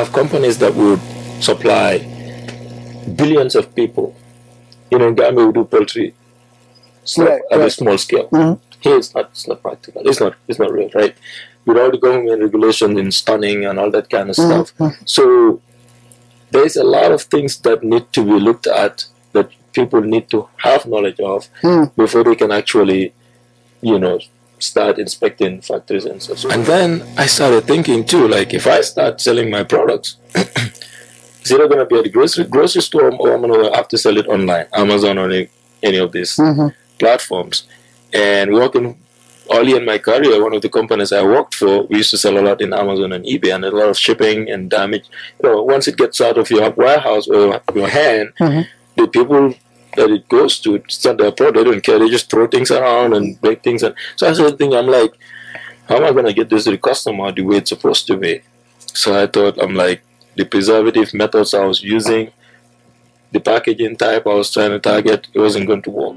have companies that would supply billions of people. You know, in Gambia we do poultry stuff Right, at a small scale. Mhm. Here it's not it's not practical. It's not it's not real, right? With all the government regulations in stunning and all that kind of stuff. So there's a lot of things that need to be looked at that people need to have knowledge of Mm. before they can actually, you know, start inspecting factories and such. And then I started thinking too, like if I start selling my products, it's either gonna be at the grocery grocery store or I'm gonna have to sell it online, Amazon or any, any of these Mhm. platforms. And working early in my career, one of the companies I worked for, we used to sell a lot in Amazon and eBay, and a lot of shipping and damage. You know, once it gets out of your warehouse or your hand, Mhm. the people that it goes to, it's not their product. They don't care. They just throw things around and break things. And so I started thinking, I'm like, how am I gonna get this to the customer the way it's supposed to be? So I thought, I'm like, the preservative methods I was using, the packaging type I was trying to target, it wasn't going to work.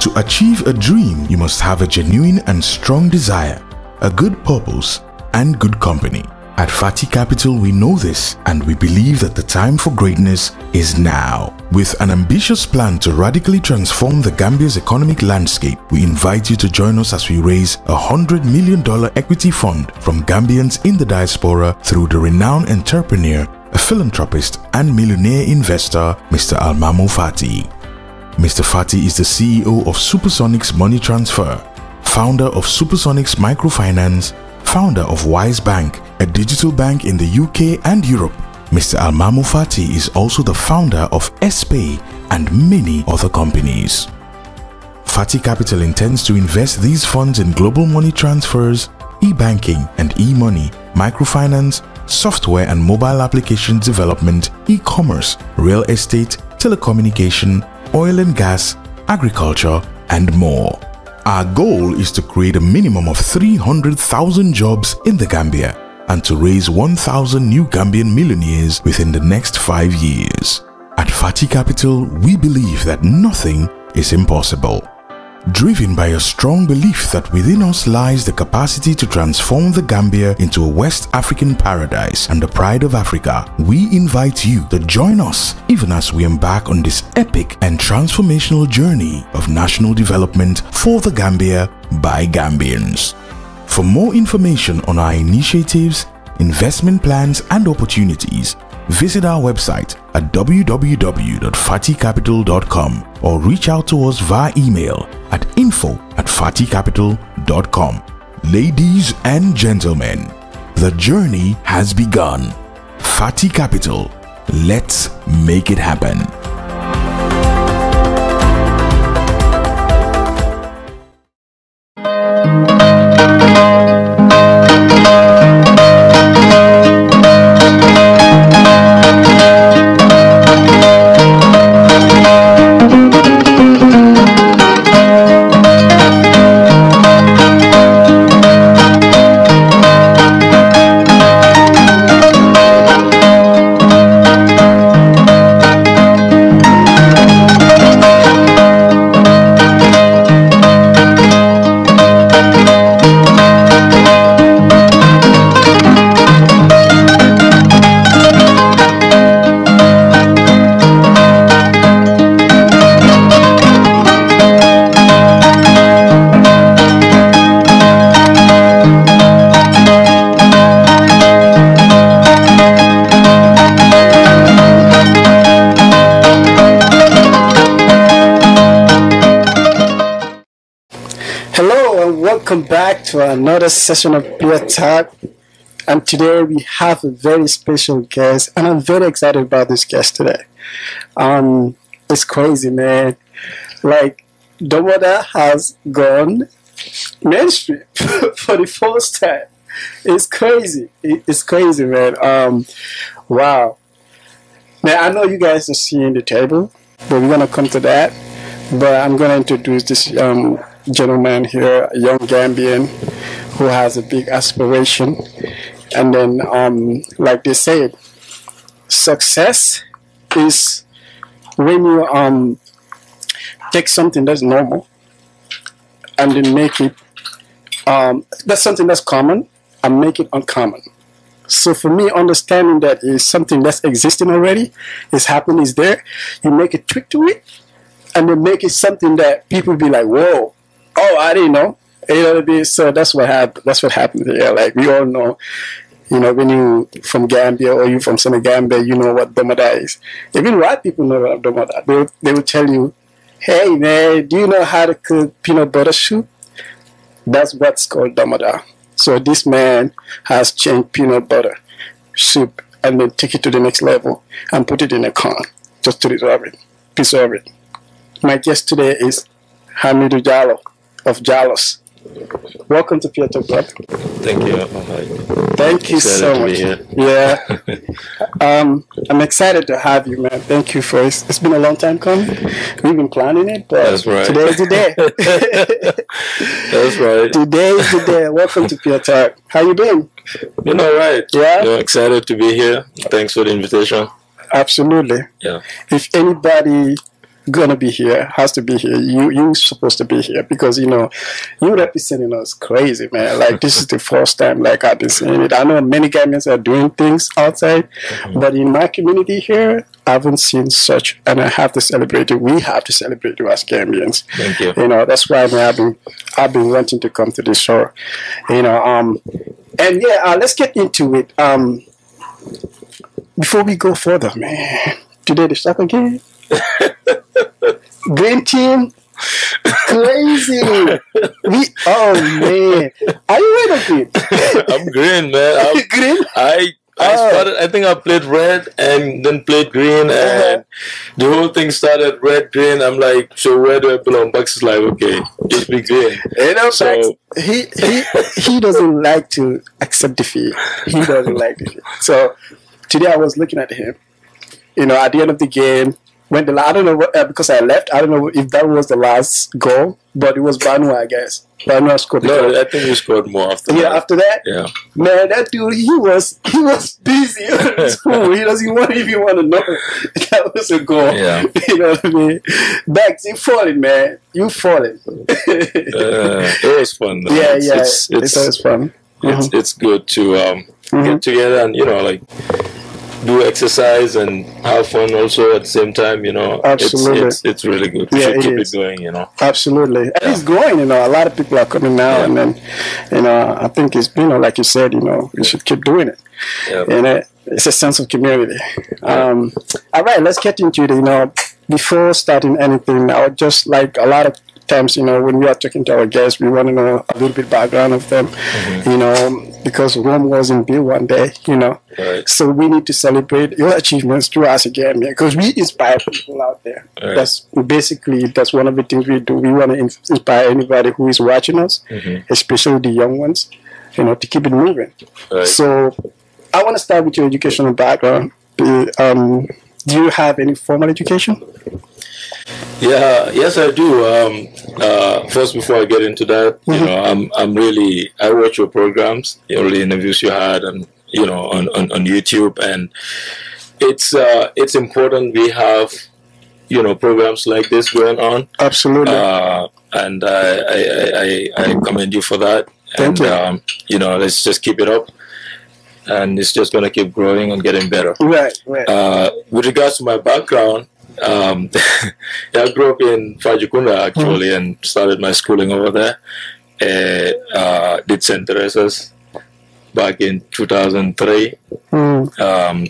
To achieve a dream, you must have a genuine and strong desire, a good purpose, and good company. At Fati Capital, we know this and we believe that the time for greatness is now. With an ambitious plan to radically transform the Gambia's economic landscape, we invite you to join us as we raise a $100 million equity fund from Gambians in the diaspora through the renowned entrepreneur, a philanthropist, and millionaire investor, Mr. Almamo Fati. Mr. Fati is the CEO of Supersonics Money Transfer, founder of Supersonics Microfinance, founder of Wise Bank, a digital bank in the UK and Europe. Mr. Almamo Fati is also the founder of SPay and many other companies. Fati Capital intends to invest these funds in global money transfers, e-banking and e-money, microfinance, software and mobile application development, e-commerce, real estate, telecommunication, oil and gas, agriculture, and more. Our goal is to create a minimum of 300,000 jobs in the Gambia and to raise 1,000 new Gambian millionaires within the next five years. At Fati Capital, we believe that nothing is impossible. Driven by a strong belief that within us lies the capacity to transform the Gambia into a West African paradise and the pride of Africa, we invite you to join us even as we embark on this epic and transformational journey of national development for the Gambia by Gambians. For more information on our initiatives, investment plans, and opportunities, visit our website at www.faticapital.com or reach out to us via email at info at faticapital.com. Ladies and gentlemen, the journey has begun. Fati Capital, let's make it happen. To another session of PeerTalk. And today we have a very special guest, and I'm very excited about this guest today. Um, it's crazy, man. Like, Domoda has gone mainstream for the first time. It's crazy. It's crazy, man. Um, wow. Now I know you guys are seeing the table, but we're gonna come to that. But I'm gonna introduce this um, gentleman here, a young Gambian who has a big aspiration. And then, um, like they said, success is when you um, take something that's normal and then make it um, that's something that's common and make it uncommon. So for me, understanding that is something that's existing already, is happening, is there. You make a tweak to it, and then make it something that people be like, "Whoa, oh, I didn't know." You know So that's what happened. That's what happened here. Like we all know, you know, when you from Gambia or you from Senegambia, you know what Domoda is. Even white people know what Domoda. They will, they will tell you, "Hey man, do you know how to cook peanut butter soup?" That's what's called Domoda. So this man has changed peanut butter soup and then take it to the next level and put it in a can just to reserve it, preserve it. My guest today is Hamidou Jallow of Jallos. Welcome to PeerTalk Club. Thank you. I'm Thank you so much. Yeah. um, I'm excited to have you, man. Thank you for it. It's been a long time coming. We've been planning it, but right. today is the day. That's right. today is the day. Welcome to PeerTalk. How you been? You know, right? Yeah? You know, excited to be here. Thanks for the invitation. Absolutely. Yeah. if anybody gonna be here has to be here. You you supposed to be here because you know you representing us crazy man. Like this is the first time like i've been seeing it. I know many gambians are doing things outside but in my community here i haven't seen such and i have to celebrate it. We have to celebrate you as gambians. Thank you. you know that's why man, i've been i've been wanting to come to this show. You know um and yeah uh, let's get into it. Um before we go further man today the soccer game green team crazy we oh man are you red or green I'm green, man. I'm, green I I Oh. started. I think I played red and then played green, Uh-huh. and the whole thing started red green. I'm like, so where do I belong? Bucks is like, okay, just be green. you know So- he he he doesn't like to accept defeat he doesn't like defeat so today i was looking at him you know at the end of the game when the I don't know uh, because I left I don't know if that was the last goal but it was Banu I guess Banu scored goal. No, I think he scored more after yeah that. after that Yeah. Man, that dude, he was he was busy on. He doesn't want even want to know that was a goal. Yeah. You know what I mean? Bax, you falling, man. You falling. Uh, it was fun. Though. yeah, it's, yeah. It's It's, it's, always fun. it's, it's good to um, Mhm. get together and you know like do exercise and have fun also at the same time. You know, Absolutely. It's, it's, it's really good. We Yeah, should it keep is. it going. You know. Absolutely. And Yeah. it's growing, you know. A lot of people are coming now Yeah. and then, you know, I think it's, you know, like you said, you know, we should keep doing it. Yeah. And it, it's a sense of community. Um, all right, let's get into it. You know, before starting anything, I would just like a lot of times, you know, when we are talking to our guests, we want to know a little bit background of them, Mm-hmm. you know, because Rome wasn't built one day, you know. Right. So we need to celebrate your achievements through us again, because we inspire people out there. Right. That's basically that's one of the things we do. We want to inspire anybody who is watching us, Mhm. especially the young ones, you know, to keep it moving. Right. So I want to start with your educational background. Um, do you have any formal education? Yeah, yes, I do. Um, uh, first, before I get into that, you know, I'm I'm really I watch your programs, know, the interviews you had, and you know, on, on, on YouTube, and it's uh, it's important we have you know programs like this going on, Absolutely. uh, and I, I, I, I commend you for that. Thank and, you. Um, you know, let's just keep it up, and it's just gonna keep growing and getting better. right, right. Uh, with regards to my background, um, yeah, I grew up in Fajikunda actually and started my schooling over there. Uh, uh, did St. Teresa's back in 2003 Mm. um,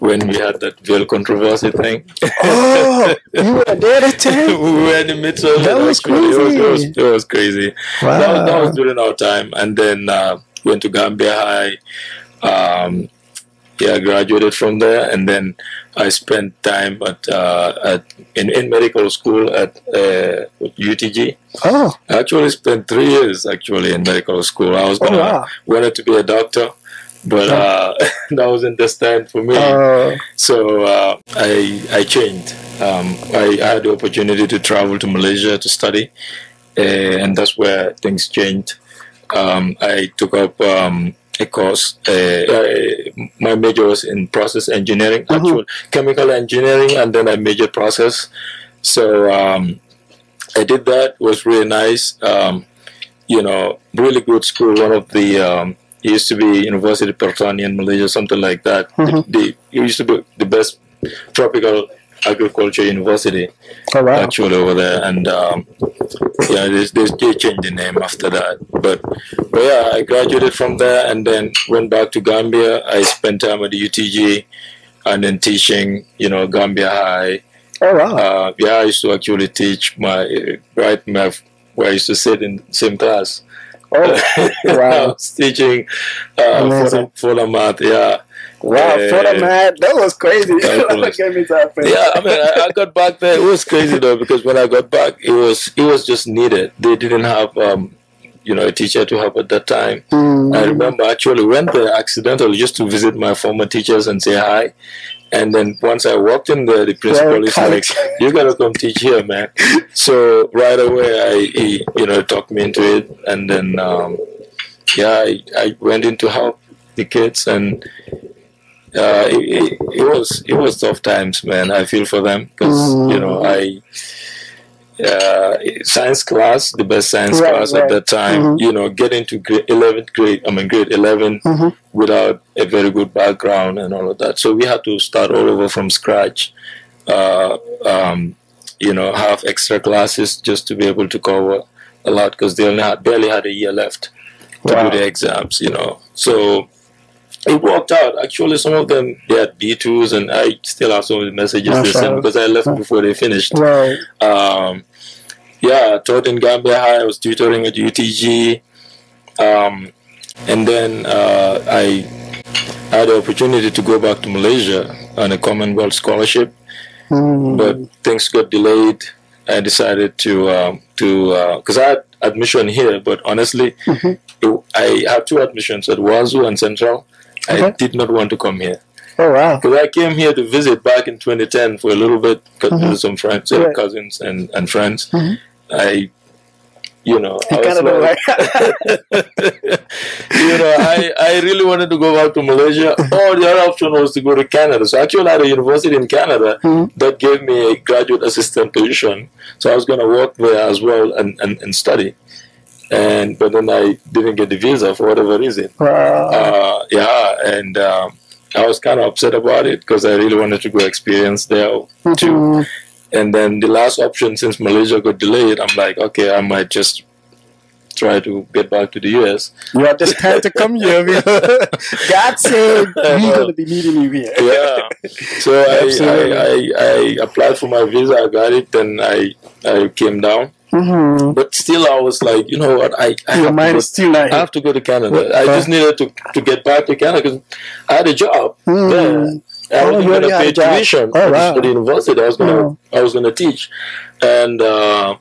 when we had that veil controversy thing. Oh, you were there we were in the midst of That it. was actually. It was, it was, crazy. it was crazy. That, was, that was during our time. And then uh, went to Gambia High. Um, yeah, I graduated from there, and then I spent time at, uh, at in, in medical school at uh, UTG. Oh, I actually spent three years actually in medical school. I was oh gonna wow. wanted to be a doctor, but uh, that wasn't destined for me. Uh, So uh, I I changed. Um, I, I had the opportunity to travel to Malaysia to study, uh, and that's where things changed. Um, I took up um, a course. Uh, my major was in process engineering, Mhm. actual chemical engineering, and then I majored process. So um, I did that. It was really nice. Um, you know, really good school. One of the um, It used to be University Pertanian in Malaysia, something like that. Mhm. They, it used to be the best tropical agriculture university Oh wow. actually over there, and um, yeah, they, they, they changed the name after that. But but yeah, I graduated from there and then went back to Gambia. I spent time at the UTG and then teaching, you know, Gambia High. Oh wow. Uh, yeah, I used to actually teach my right my where I used to sit in the same class. Oh I wow. was teaching uh, for, the, for the math. Yeah, Wow, Yeah. for the man, that was crazy. Calculus. Give me that, yeah. I mean, I, I got back there. It was crazy though because when I got back, it was it was just needed. They didn't have um, you know, a teacher to help at that time. Mm. I remember actually went there accidentally just to visit my former teachers and say hi. And then once I walked in there, the principal is like, "You gotta come teach here, man." So right away, I he, you know talked me into it, and then um, yeah, I, I went in to help the kids, and uh, it, it, was it was tough times, man. I feel for them because you know I uh, science class, the best science Right, class right. at that time. Mhm. You know, getting to grade eleventh grade. I mean, grade 11 Mhm. without a very good background and all of that. So we had to start all over from scratch. Uh, um, you know, have extra classes just to be able to cover a lot because they only had barely had a year left to Wow. do the exams. You know, so it worked out. Actually, some of them they had B twos, and I still have some of the messages they sent because I left before they finished. Right. Um, yeah, I taught in Gambia High. I was tutoring at UTG, um, and then uh, I had the opportunity to go back to Malaysia on a Commonwealth scholarship, Mm. but things got delayed. I decided to um, to because I had admission here, but honestly, Mhm. it- I had two admissions at Wazoo and Central. I did not want to come here Oh wow. because I came here to visit back in 2010 for a little bit, Mhm. visit some friends, uh, Right. cousins, and, and friends. Mhm. I, you know, I was kind of know, like, you know, I, I really wanted to go back to Malaysia. Or the other option was to go to Canada. So actually, I had a university in Canada Mhm. that gave me a graduate assistant position. So I was going to work there as well and, and, and study. And but then I didn't get the visa for whatever reason Wow. uh, yeah, and um, I was kind of upset about it because I really wanted to go experience there too. Mhm. And then the last option, since Malaysia got delayed, I'm like, okay, I might just try to get back to the US. You have this time to come here. God said we're gonna be meeting you here. Yeah. So I, I, I, I applied for my visa, I got it, then I, I came down. Mhm. But still, I was like, you know what, I, I, have, to go, still I have to go to Canada. I just needed to, to get back to Canada because I had a job Mm. there. I Oh, was going to already had pay tuition Oh, wow. at the university. I was going to Oh. I was going to teach, and uh,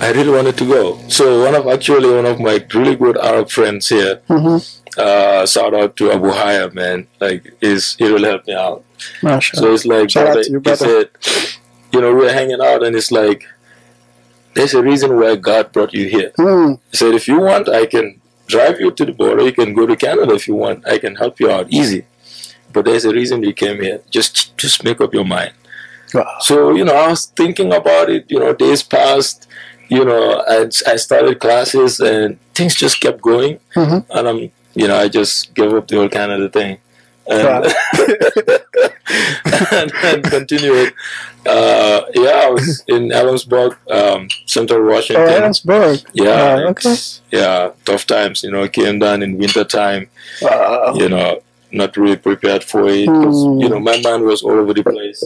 I really wanted to go. So one of actually one of my really good Arab friends here, Mhm. uh, shout out to Abu Haya, man. Like, is he really helped me out. Mashallah. So it's like, brother, you, he said, you know, we're hanging out, and it's like, there's a reason why God brought you here. Mm. He said, if you want, I can drive you to the border. You can go to Canada if you want. I can help you out easy. But there's a reason you came here. Just, just make up your mind. Wow. So you know, I was thinking about it. You know, days passed. You know, I, I started classes, and things just kept going. Mhm. And I'm, you know, I just gave up the whole Canada thing. And, Wow. and, and continued. Uh, yeah, I was in Ellensburg, um, Central Oh, Washington. Ellensburg. Yeah, Wow, okay. yeah, tough times. You know, came down in winter time. Wow. You know, not really prepared for it. Hmm. You know, my mind was all over the place.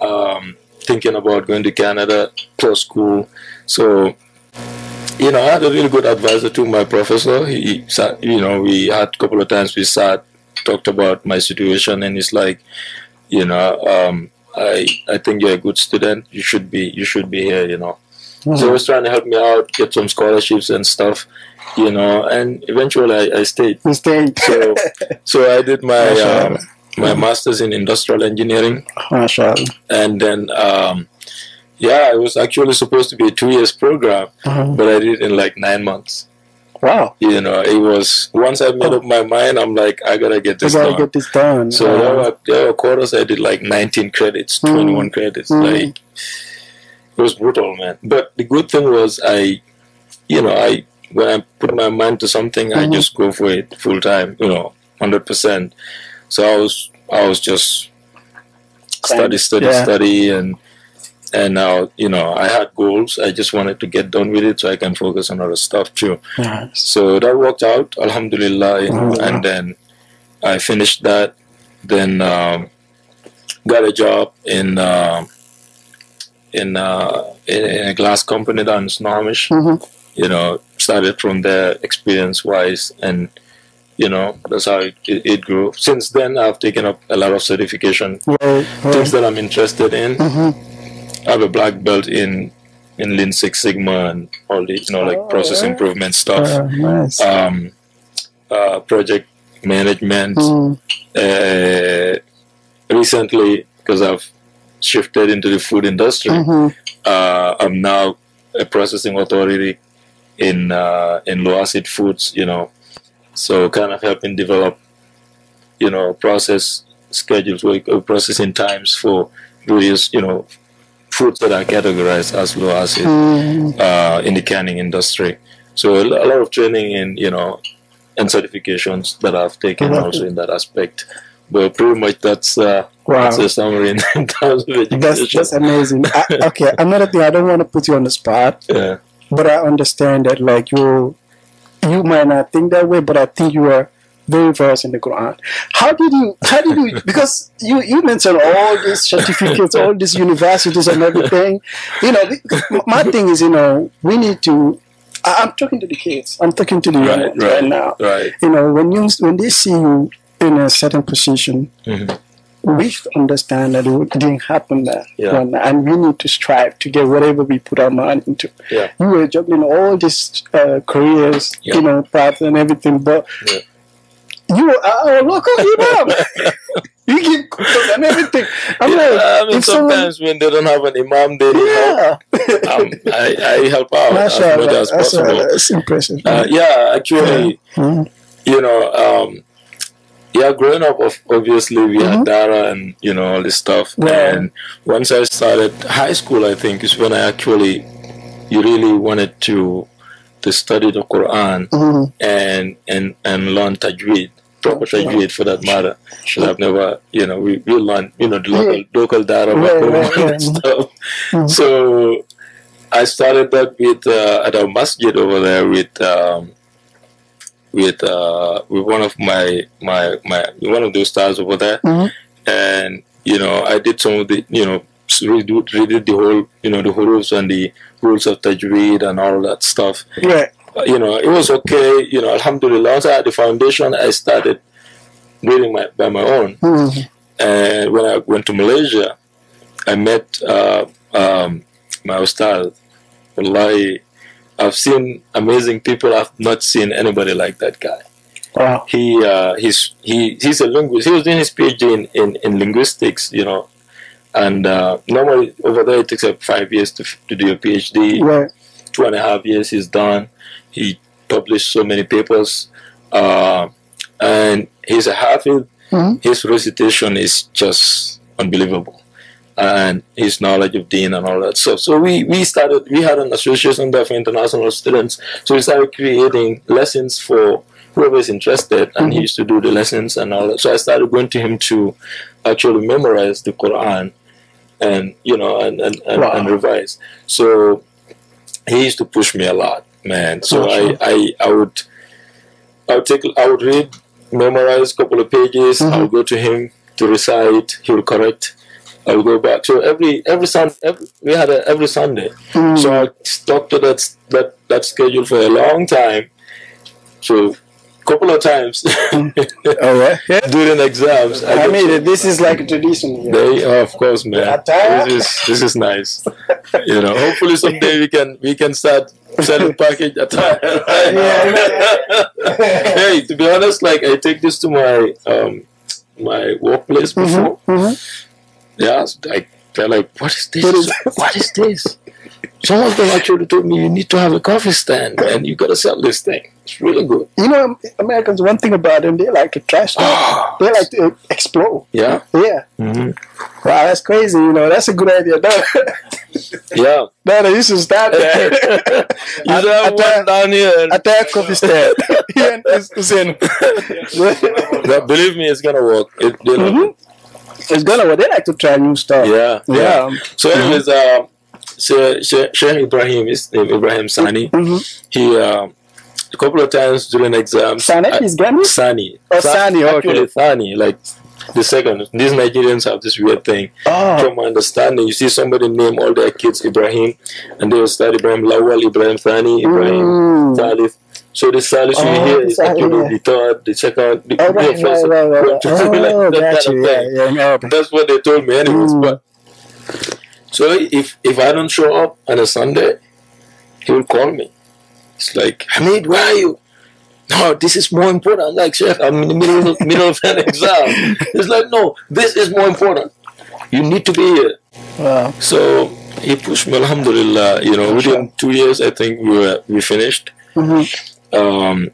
Um, thinking about going to Canada plus school. So, you know, I had a really good advisor to my professor. He sat, you know, we had a couple of times we sat, talked about my situation, and it's like, you know, um, I I think you're a good student. You should be you should be here. You know. So he was trying to help me out, get some scholarships and stuff, you know, and eventually I, I stayed. You stayed. So, so I did my um, my master's in industrial engineering, Mashallah. and then um, yeah, it was actually supposed to be a two years program, Mhm. but I did it in like nine months. Wow. You know, it was once I made up my mind, I'm like, I gotta get this gotta done. get this done. So Wow. there were there were quarters I did like 19 credits, Mm. 21 credits. Mm. Like it was brutal, man. But the good thing was I, you know, I when I put my mind to something, I Mhm. just go for it full time. You know, hundred percent. So I was I was just study, study, Yeah. study, and and now you know I had goals. I just wanted to get done with it so I can focus on other stuff too. So that worked out, Alhamdulillah. And then I finished that. Then um, got a job in um in, uh, in in a glass company down in Snohomish. Mhm. You know, started from there experience wise, and you know that's how it, it, grew. Since then, I've taken up a lot of certification Right, things that I'm interested in. Mhm. I have a black belt in in Lean Six Sigma and all the you know like Oh, process yeah. improvement stuff, Uh, nice. um, uh, project management. Mm, Uh, recently, because I've shifted into the food industry, mhm. uh, I'm now a processing authority in uh, in low acid foods. You know, so kind of helping develop, you know, process schedules, work uh, processing times for various, you know, foods that are categorized as low acid Mm, uh, in the canning industry. So a lot of training in, you know, and certifications that I've taken Right. also in that aspect. But pretty much that's uh, Wow. that's a summary in, in terms of education. That's, that's amazing. I, okay, another thing, I don't want to put you on the spot, yeah. but I understand that, like, you you might not think that way, but I think you are very versed in the Quran. How did you, how did you, because you, you mentioned all these certificates, all these universities and everything. You know, my thing is, you know, we need to, I'm talking to the kids, I'm talking to the Right, right right, now. right. You know, when you when they see you in a certain position, Mhm. we should understand that it didn't happen there. Yeah. And, we need to strive to get whatever we put our mind into. Yeah. You were juggling all these uh, careers, Yeah. you know, paths and everything, but. You our local imam. you give kudos and everything. I'm Yeah, like, I mean, if someone, sometimes when they don't have an imam, they need help. yeah. Um, I, I help out as Mashallah, much as that's, possible. that's impressive. Uh, yeah, actually, Mhm. you know, um, yeah, growing up, of, obviously, we had Dara and, you know, all this stuff. Yeah. And once I started high school, I think, is when I actually, you really wanted to to study the Quran Mhm. and, and, and learn Tajweed, proper Tajweed for that matter. Because I've never, you know, we, we learned, you know, the local, local Dara back Right, home right, and stuff. Mhm. So I started that with uh, at our masjid over there with um, with uh, with one of my my my one of those stars over there, Mhm. and you know I did some of the you know redo redid the whole you know the hurufs and the rules of tajweed and all that stuff. Right. Uh, you know it was okay. You know Alhamdulillah. Once I had the foundation, I started reading my by my own. Mhm. And when I went to Malaysia, I met uh, um, my ustad. Wallahi, I've seen amazing people. I've not seen anybody like that guy. Wow. He uh, he's he he's a linguist. He was doing his PhD in, in, in linguistics, you know. And uh, normally over there it takes like five years to, to do a PhD. Right. Two and a half years he's done. He published so many papers, uh, and he's a hafiz Mhm. his recitation is just unbelievable and his knowledge of Deen and all that stuff. So we, we started, we had an association there for international students. So we started creating lessons for whoever is interested and he used to do the lessons and all that. So I started going to him to actually memorize the Quran and, you know, and, and, and, Wow. and revise. So he used to push me a lot, man. So I, I, I would, I would take, I would read, memorize a couple of pages. Mhm. I would go to him to recite. He would correct. I would go back. So every every Sunday every, we had a, every Sunday. Mhm. So I stuck to that that that schedule for a long time. So couple of times All right. Yeah. during exams. I get mean, this is like a tradition here. they, oh, of course, man. This is this is nice. You know, hopefully someday we can we can start selling package attire. hey, to be honest, like I take this to my um my workplace before. Mhm, mhm. Yeah, I they're like, what is this? What is what is this? Some of them actually told me you need to have a coffee stand and you gotta sell this thing. It's really good. You know, Americans. One thing about them, they like to cash out. they like to uh, explode. Yeah. Yeah. hmm Wow, that's crazy. You know, that's a good idea. No, Yeah. no, no you should start that. You I- have I tell- one down here. At that coffee stand. Here in Hus- But believe me, it's gonna work. It, they love Mhm. It's gonna work. They like to try new stuff. it. Yeah. Yeah. So, anyways, uh, so Sheikh Ibrahim, his name Ibrahim Sani. Mm-hmm. He um, a couple of times during exams. Sanet I- is Ghanaian? Sani. Oh, Sa- Sani, okay. Sani, like the second. These Nigerians have this weird thing. Oh. From my understanding, you see somebody name all their kids Ibrahim, and they will start Ibrahim Lawal, Ibrahim Thani, Ibrahim Mm. So the Salif Oh, you hear is yeah. the third, the second, the, Oh, right, right, first, right, right. two, three, like Oh, that got kind of Yeah, thing. yeah, Arabic. That's what they told me, anyways. Mm. But so if if I don't show up on a Sunday, he will call me. It's like Hamid, where are you? No, this is more important. I'm like Sheikh, I'm in the middle of, middle of an exam. It's like no, this is more important. You need to be here. Wow. So he pushed me. Alhamdulillah, you know, within two years, I think we were we finished. Mhm. Um,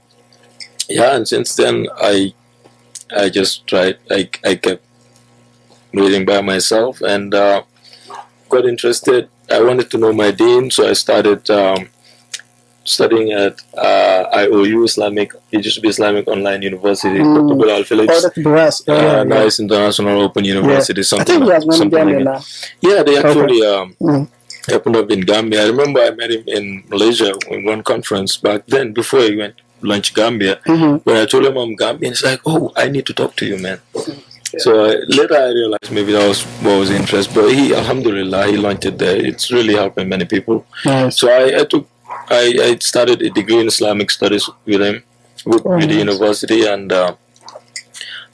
yeah, and since then, I I just tried. I I kept reading by myself and uh, got interested. I wanted to know my deen, so I started um, studying at uh, IOU Islamic. It used to be Islamic Online University, Mm. Dr. Bilal Oh, that's Yeah, Uh, yeah, yeah. it's International Open University. I Something, think he has like, one something like that. Yeah, they actually um, Mm. happened up in Gambia. I remember I met him in Malaysia in one conference back then before he went to lunch Gambia. Mhm. When I told him I'm Gambian, he's like, "Oh, I need to talk to you, man." So uh, later I realized maybe that was what was interest. But he, Alhamdulillah, he launched it there. It's really helping many people. Nice. So I, I took, I, I started a degree in Islamic studies with him, with, Oh, with the university, and uh,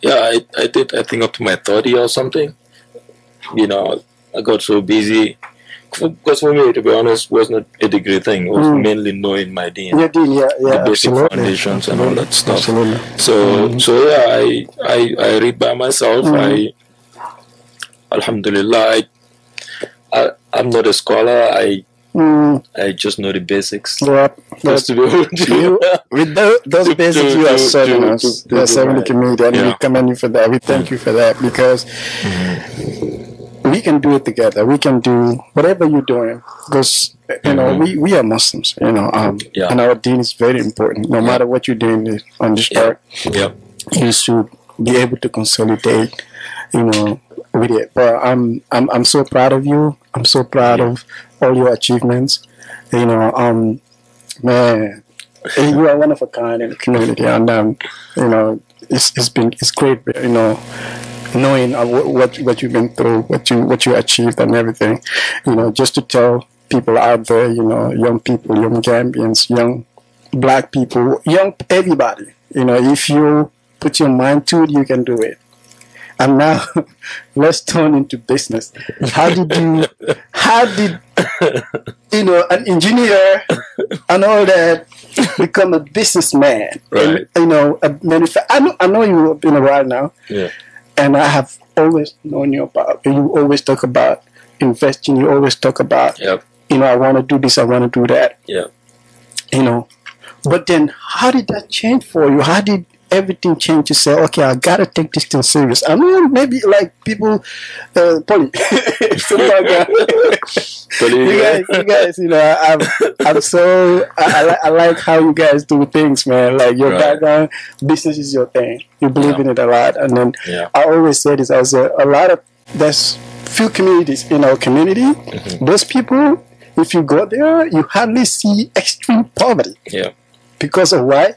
yeah, I, I did I think up to my thirty or something. You know, I got so busy because for me, to be honest, was not a degree thing. It was Mm. mainly knowing my deen, Yeah, Deen, yeah, yeah, the basic absolutely. foundations and all that stuff. Absolutely. So so yeah, I I, I read by myself. Mhm. I Alhamdulillah, I, I I'm not a scholar. I Mm, I just know the basics. yeah, Just to be able to you, with tho- those To- basics to- you are serving us, you are serving the community, and we commend you for that. We thank you for that because we can do it together. We can do whatever you're doing because you know we, we are Muslims. You know, um, Yeah. and our deen is very important. No matter what you're doing on this Yeah. earth, yeah. you should be able to consolidate, you know, with it. But I'm I'm I'm so proud of you. I'm so proud of all your achievements. You know, um, man, you are one of a kind in the community, and um, you know, it's it's been it's great, you know. Knowing uh, what, what you've been through, what you what you achieved, and everything, you know, just to tell people out there, you know, young people, young Gambians, young black people, young everybody, you know, if you put your mind to it, you can do it. And now, let's turn into business. How did you? How did you know an engineer and all that become a businessman? Right. And, you know, a manufa- I know. I know you have been a while now, Yeah. And I have always known you about. You always talk about investing. You always talk about Yep. you know, I want to do this, I want to do that. Yeah. You know, but then how did that change for you? How did everything change to say, okay, I gotta take this thing serious? I mean, maybe like people, uh, Polly, you guys, you guys, you know, I'm, I'm so, I, I, li- I like how you guys do things, man. Like your Right. background, business is your thing. You believe Yeah. in it a lot, and then Yeah. I always say this as a, a lot of there's few communities in our community. Mm-hmm. Those people, if you go there, you hardly see extreme poverty Yeah. because of why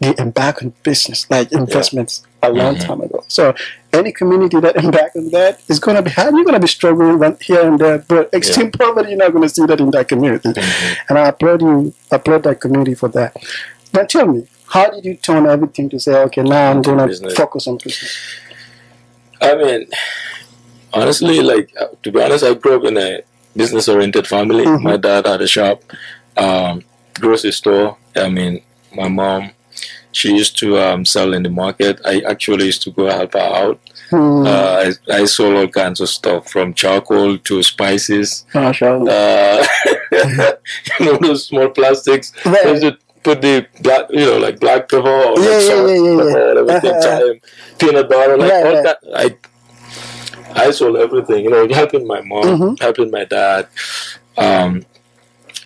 they embark on business like investments a long Mm-hmm. time ago. So any community that on that is gonna be hard. You're gonna be struggling here and there, but extreme poverty you're not gonna see that in that community. Mm-hmm. And I applaud you, applaud that community for that. Now tell me, how did you turn everything to say, okay, now I'm gonna focus on business? I mean, honestly, like uh, to be honest, I grew up in a business-oriented family. Mhm. My dad had a shop, um, grocery store. I mean, my mom, she used to um, sell in the market. I actually used to go help her out. Hmm. Uh, I, I sold all kinds of stuff from charcoal to spices. Mashallah. Uh, you know those small plastics. Right. I used put the black, you know, like black pepper or Yeah, like yeah, salt, yeah, yeah, yeah. pepper, everything, Uh-huh. thyme, peanut butter, like Right, all right. that. I I sold everything. You know, helping my mom, Mhm. helping my dad. Um,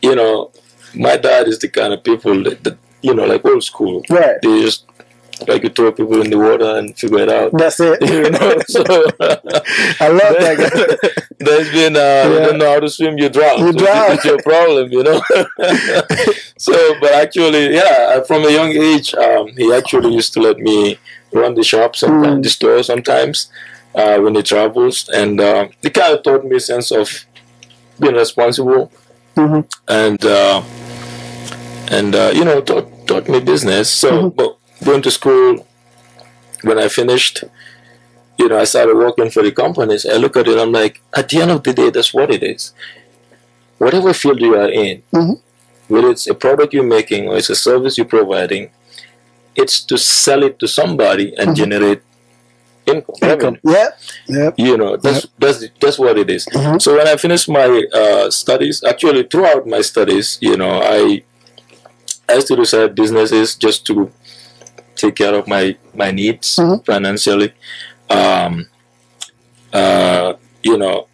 you know, my dad is the kind of people that, that you know, like old school. Right. They just like you throw people in the water and figure it out. That's it. you know, so I love that guy. there's been uh, Yeah. you don't know how to swim, you drown. You So drown. It's your problem, you know. so, but actually, yeah, from a young age, um, he actually used to let me run the shop sometimes, Mm. the store sometimes uh, when he travels, and uh, he kind of taught me a sense of being responsible Mhm. and uh, and uh, you know taught taught me business. So, Mhm. but going to school when I finished, you know, I started working for the companies. I look at it, I'm like, at the end of the day, that's what it is. Whatever field you are in, Mhm. whether it's a product you're making or it's a service you're providing, it's to sell it to somebody and Mhm. generate income. Income. Yeah. Yep. you know that's that's that's what it is Mhm. so when i finished my uh, studies actually throughout my studies you know i i used to do side businesses just to take care of my my needs Mhm. financially um uh you know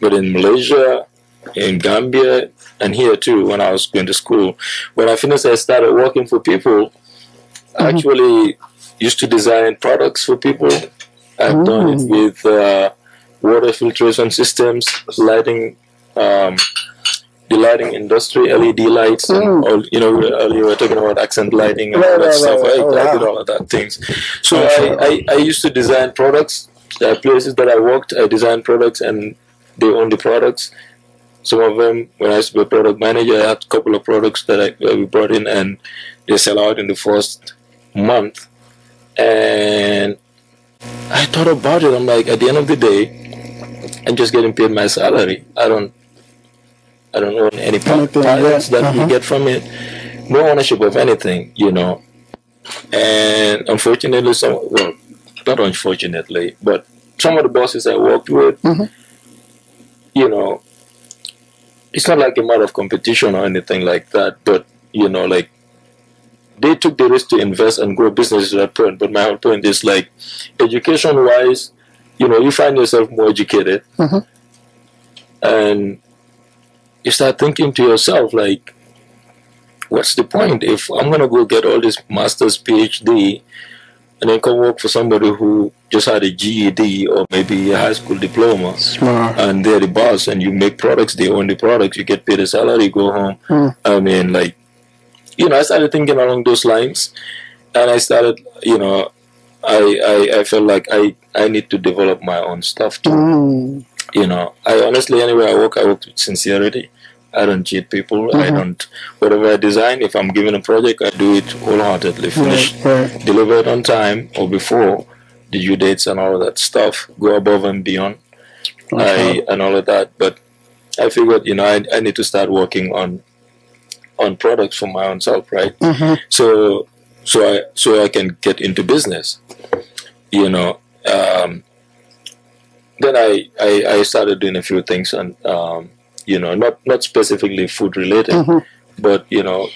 but in malaysia in gambia and here too when i was going to school when i finished i started working for people I Mhm. actually used to design products for people I've done it with uh, water filtration systems, lighting, um, the lighting industry, LED lights, and Mm. all. You know, earlier we were talking about accent lighting and Right, all that right, stuff. right, I, right. I Oh, did all of that things. So Yeah, I. I, I used to design products. There are places that I worked, I designed products, and they own the products. Some of them, when I used to be a product manager, I had a couple of products that, I, that we brought in, and they sell out in the first month. And I thought about it. I'm like, at the end of the day, I'm just getting paid my salary. I don't, I don't own any Anything, yeah. that we Uh-huh. get from it. No ownership of anything, you know. And unfortunately, some well, not unfortunately, but some of the bosses I worked with, Mhm. you know, it's not like a matter of competition or anything like that. But you know, like they took the risk to invest and grow businesses to that point. But my whole point is like, education wise, you know, you find yourself more educated, Mhm. and you start thinking to yourself like, what's the point if I'm gonna go get all this master's, PhD, and then come work for somebody who just had a GED or maybe a high school diploma? Smart. and they're the boss and you make products, they own the products, you get paid a salary, go home. Hmm. I mean, like, you know, I started thinking along those lines and I started, you know, I, I, I felt like I, I need to develop my own stuff too. Mm. You know, I honestly, anywhere I work, I work with sincerity. I don't cheat people. I Mhm. don't, whatever I design, if I'm given a project, I do it wholeheartedly, finish, Right, right. deliver it on time or before the due dates and all of that stuff, go above and beyond. I and all of that. But I figured, you know, I, I need to start working on on products for my own self, right? Mhm. So so I so I can get into business. You know. Um, then I, I, I started doing a few things and um, you know, not not specifically food related, Mhm. but you know,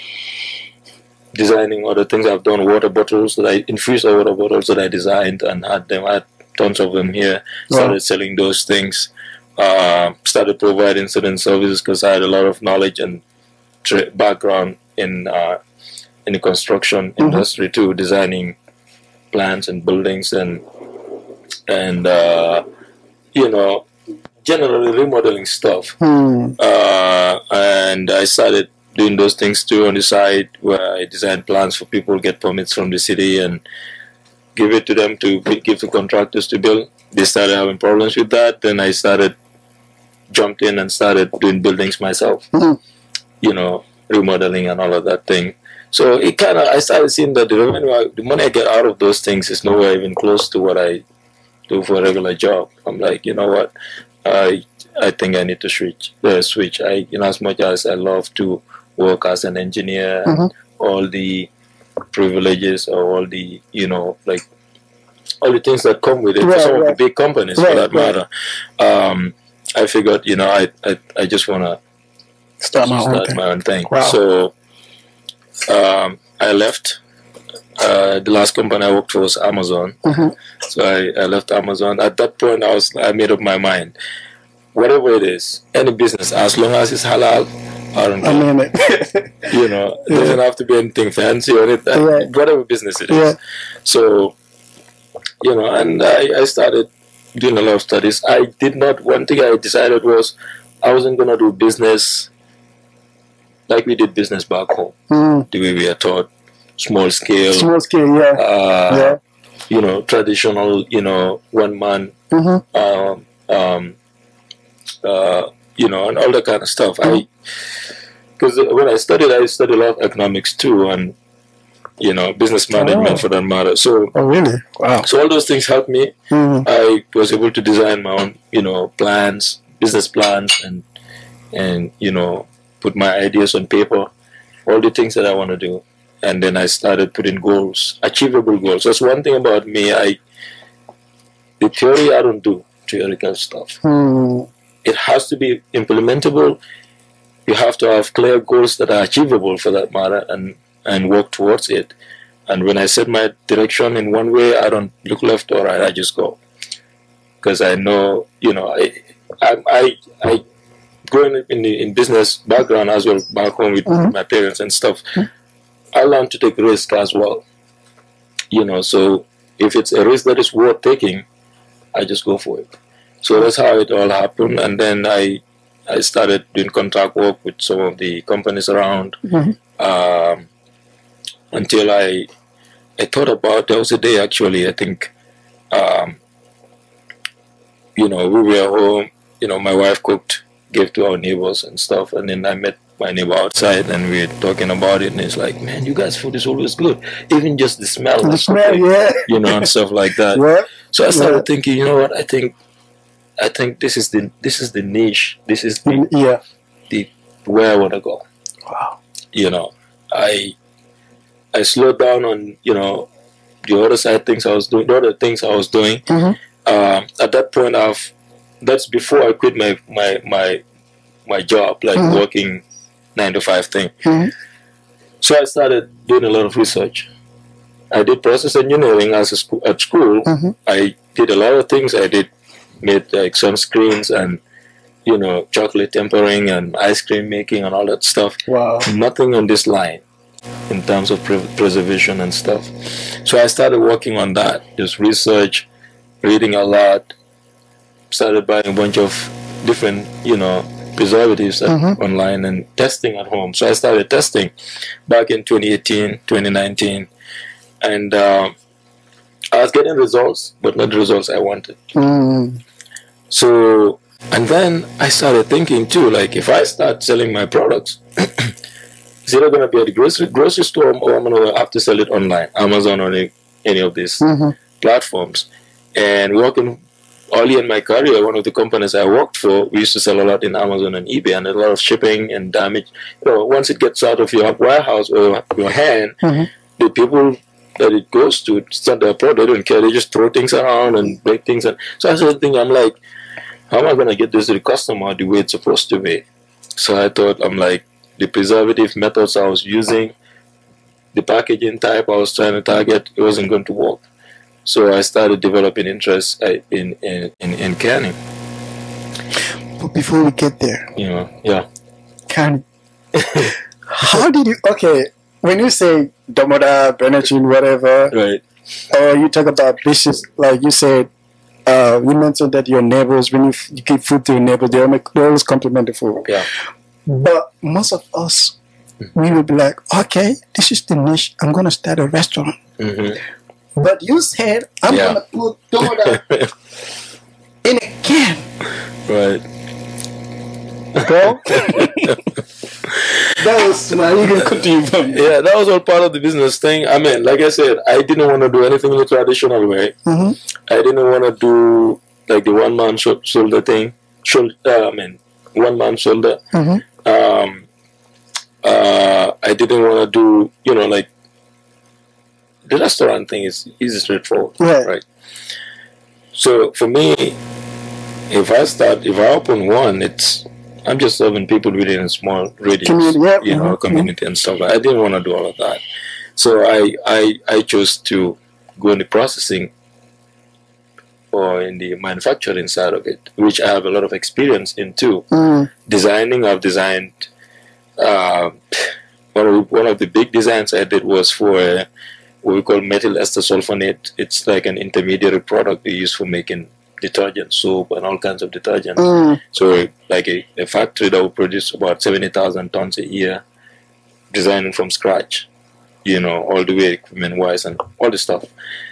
designing other things. I've done water bottles that I infused water bottles that I designed and had them. I had tons of them here. Started Wow. selling those things. Uh, started providing certain services because I had a lot of knowledge and tra- background in uh, in the construction Mhm. industry too, designing plants and buildings and and uh, you know generally remodeling stuff Hmm. uh, and I started doing those things too on the side where I design plans for people, get permits from the city, and give it to them to give to contractors to build. They started having problems with that. Then I started jumped in and started doing buildings myself. Mhm. You know, remodeling and all of that thing. So it kind of I started seeing that the revenue, I- the money I get out of those things is nowhere even close to what I do for a regular job. I'm like, you know what, I I think I need to switch. Uh, switch. I, you know, as much as I love to work as an engineer, and Mhm. all the privileges or all the, you know, like all the things that come with it. Right, for some of the big companies, for that right. matter. Um, I figured, you know, I I, I just want to Start my own start thing. my own thing. Wow. So um, I left. Uh, the last company I worked for was Amazon. Mhm. So I, I left Amazon. At that point, I was I made up my mind. Whatever it is, any business, as long as it's halal, I don't I care. mean it. you know, it doesn't have to be anything fancy or anything. Right. Whatever business it is. Yeah. So, you know, and I, I started doing a lot of studies. I did not. One thing I decided was I wasn't gonna do business like we did business back home, Mm. the way we are taught, small scale. Small scale, yeah. Uh, yeah. You know, traditional. You know, one man. Mm-hmm. Um, um, uh, you know, and all that kind of stuff. I because when I studied, I studied a lot of economics too, and you know, business management Oh. for that matter. So, Oh, really? Wow. so all those things helped me. Mm. I was able to design my own, you know, plans, business plans, and and you know, put my ideas on paper, all the things that I want to do, and then I started putting goals, achievable goals. That's one thing about me. I the theory I don't do theoretical stuff. Mm. It has to be implementable. You have to have clear goals that are achievable for that matter, and and work towards it. And when I set my direction in one way, I don't look left or right. I just go because I know, you know, I, I, I, I growing up in the in business background as well, back home with Mhm. my parents and stuff. I learned to take risk as well. You know, so if it's a risk that is worth taking, I just go for it. So that's how it all happened, and then I, I started doing contract work with some of the companies around. Mhm. Um, until I, I thought about there was a day actually I think, um, you know, we were home. You know, my wife cooked, gave to our neighbors and stuff, and then I met my neighbor outside, and we are talking about it, and it's like, man, you guys' food is always good, even just the smell, The smell, yeah. you know, and stuff like that. Yeah. So I started Yeah. thinking, you know what? I think, I think this is the this is the niche. This is the, Mm, Yeah. where I want to go. Wow. You know, I I slowed down on you know the other side things I was doing, the other things I was doing. Mhm. Um, at that point, I've that's before I quit my my my my job, like Mhm. working nine to five thing. Mhm. So I started doing a lot of research. I did process engineering as a school, at school. Mhm. I did a lot of things. I did made like sunscreens and you know chocolate tempering and ice cream making and all that stuff. Wow. Nothing on this line in terms of pre- preservation and stuff. So I started working on that. Just research, reading a lot. Started buying a bunch of different you know preservatives at- Mhm. online and testing at home. So I started testing back in 2018, 2019, and. Um, I was getting results, but not the results I wanted. Mm. So, and then I started thinking too, like if I start selling my products, is it going to be at the grocery, grocery store or I'm going to have to sell it online, Amazon or any, any of these Mhm. platforms? And working early in my career, one of the companies I worked for, we used to sell a lot in Amazon and eBay and a lot of shipping and damage. You know, once it gets out of your warehouse or your hand, Mhm. the people that it goes to, not their product, they don't care. They just throw things around and break things. And so I started thinking, I'm like, how am I going to get this to the customer the way it's supposed to be? So I thought, I'm like, the preservative methods I was using, the packaging type I was trying to target, it wasn't going to work. So I started developing interest uh, in, in, in, in canning, But before we get there, you know, yeah. can how did you? Okay, when you say Domoda, Benachin, whatever, Right. or you talk about dishes, like you said, uh, you mentioned that your neighbors, when you, f- you give food to your neighbors, they, make, they always compliment the food. Yeah. But most of us, we will be like, okay, this is the niche. I'm gonna start a restaurant. hmm But you said I'm Yeah. gonna put Domoda in a can, right. bro. that was smart. You can continue from. Yeah, that was all part of the business thing. I mean, like I said, I didn't want to do anything in the traditional way. Mhm. I didn't want to do like the one man sh- shoulder thing. Shoulder, uh, I mean, one man shoulder. Mhm. Um, uh, I didn't want to do, you know, like the restaurant thing is easy straightforward, Right. right? So for me, if I start, if I open one, it's I'm just serving people within a small radius, Community, yep, you know, mhm, community and stuff. I didn't want to do all of that, so I I I chose to go in the processing or in the manufacturing side of it, which I have a lot of experience in too. Mm. Designing, I've designed. Uh, one of one of the big designs I did was for uh, what we call methyl ester sulfonate. It's like an intermediary product we use for making detergent, soap, and all kinds of detergent. Mm. So, like a, a factory that will produce about 70,000 tons a year, designing from scratch, you know, all the way equipment wise and all the stuff.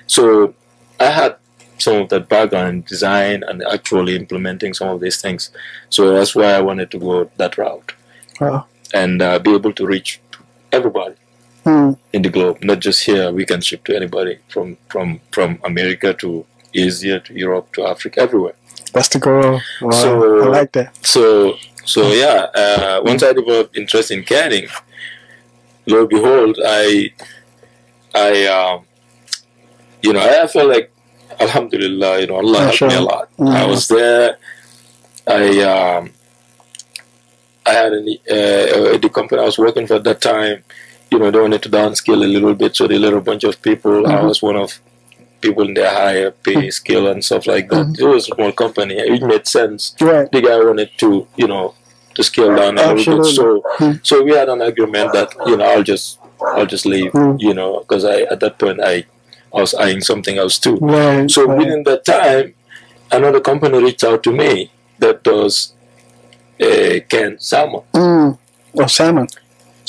So, I had some of that background in design and actually implementing some of these things. So, that's why I wanted to go that route Wow. and uh, be able to reach everybody Mm. in the globe, not just here. We can ship to anybody from, from, from America to Asia to Europe to Africa, everywhere. That's the goal. Wow. So- I like that. So so yeah, uh, once I developed interest in canning, lo and behold, I I um, you know I felt like Alhamdulillah, you know Allah helped me a lot. I Mhm. was there. I um, I had any, uh, the company I was working for at that time. You know, they wanted to downscale a little bit, so they let a bunch of people. I Mhm. was one of people in their higher pay scale and stuff like that. Mhm. It was a small company. It made sense Right. the guy wanted to, you know, to scale down a little bit. So, Hmm. so we had an agreement that you know I'll just, I'll just leave, Hmm. you know, because I at that point I, I was eyeing something else too. Right. So right. within that time, another company reached out to me that does uh, canned salmon. Mm. Oh, salmon.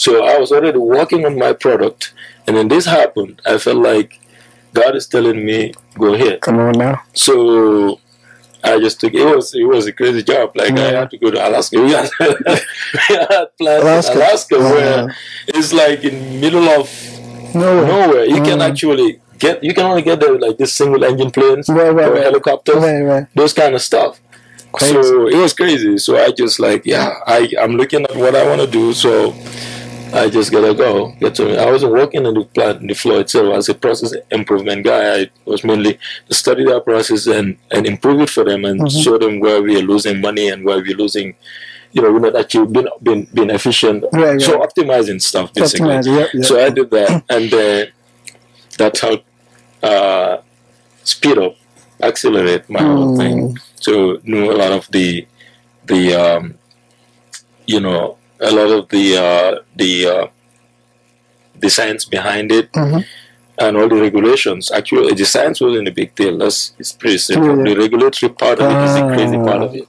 So I was already working on my product, and then this happened. I felt like God is telling me go ahead. Come on now. So I just took it was it was a crazy job. Like I had to go to Alaska. We had, we had plans Alaska. in Alaska where Uh, it's like in middle of no. nowhere. You can Mm. actually get you can only get there with like this single engine planes Right, right, or right. helicopters, Right, right. those kind of stuff. Crazy. So it was crazy. So I just like yeah, I I'm looking at what I want to do. So I just gotta go. Get to I wasn't working in the plant, in the floor itself as a process improvement guy. I was mainly to study that process and, and improve it for them and Mhm. show them where we are losing money and where we're losing, you know, we're not actually being, being, being efficient. Right, right. So optimizing stuff basically. Optimize, yep, yep. So I did that and uh, that helped uh, speed up, accelerate my whole thing. Mm. So knew a lot of the the um, you know a lot of the uh, the uh, the science behind it Mhm. and all the regulations. Actually, the science wasn't a big deal. That's it's pretty simple. Yeah. The regulatory part of it is the crazy part of it.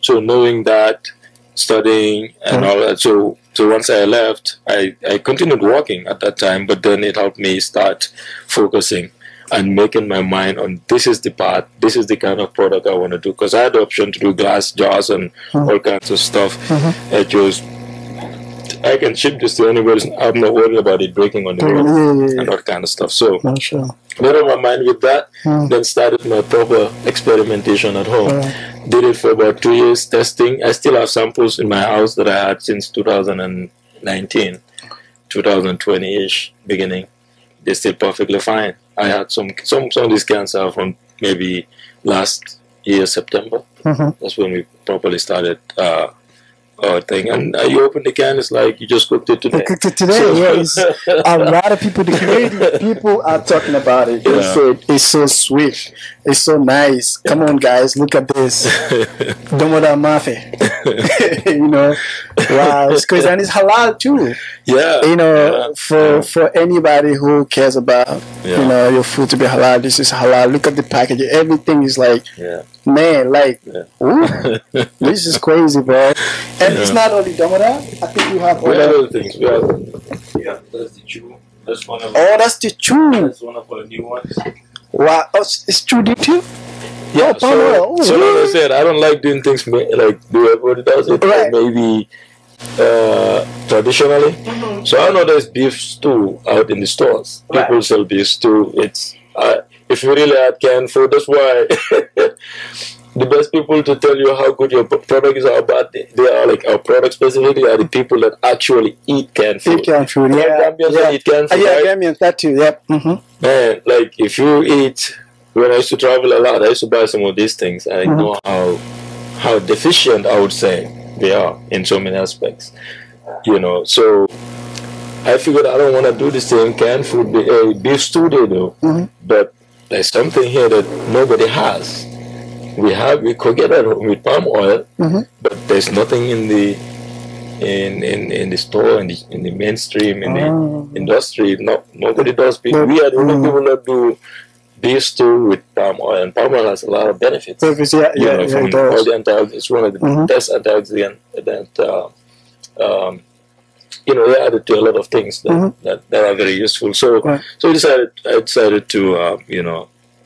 So knowing that, studying and all that. So so once I left, I I continued working at that time, but then it helped me start focusing and making my mind on this is the part, this is the kind of product I want to do. Because I had the option to do glass jars and Mhm. all kinds of stuff. Mhm. I chose. I can ship this to anybody. I'm not worried about it breaking on the road yeah, yeah, and that kind of stuff. So No, sure. made up my mind with that. Mm. Then started my proper experimentation at home. Did it for about two years testing. I still have samples in my house that I had since 2019, 2020-ish beginning. They're still perfectly fine. I had some some some of these cans are from maybe last year September. mhm. That's when we properly started uh, our thing. And uh, you open the can, it's like you just cooked it I today. cooked it today. yeah, it's, a lot of people, the community people are talking about it. Yeah. said it's so sweet, it's so nice. Come on, guys, look at this. Domoda Mafe. you know, wow, it's crazy, and it's halal too. yeah. You know, yeah, for yeah. for anybody who cares about Yeah. you know your food to be halal, this is halal. Look at the package. Everything is like, Yeah. man, like, Yeah. ooh, this is crazy, bro. And it's not only Domoda. I think you have We have other. other things. We have, yeah, that's the chew. That's one of Oh, that's the chew. that's one of our new ones. Wow, oh, it's true, too. Yeah, Oh, oil. so, so like I said, I don't like doing things like the way everybody does it. Right. Maybe uh, traditionally. So I know there's beef stew out in the stores. Right. People sell beef stew. It's uh, if you really had canned food, that's why the best people to tell you how good your p- product is or bad they are like our product specifically are the people that actually eat canned food. Eat canned food, know, yeah. Gambians yeah. that eat canned Uh, yeah, right? Gambians, that too, yep. hmm Man, like if you eat when I used to travel a lot, I used to buy some of these things. And I Mhm. know how how deficient I would say they are in so many aspects. You know, so I figured I don't want to do the same canned food be- uh, beef stew they do, Mhm. but there's something here that nobody has. We have we could get that with palm oil, Mhm. but there's nothing in the in in, in the store in the in the mainstream in the Oh. industry. No, nobody does. Beef. We are the only Mm. people that do beef stew with palm oil, and palm oil has a lot of benefits. Yeah, You yeah, know, yeah, from it all the antioxidants, it's one of the Mhm. best antioxidant that uh, um, you know they added to a lot of things that, Mhm. that, that are very useful. So Right. so I decided I decided to uh, you know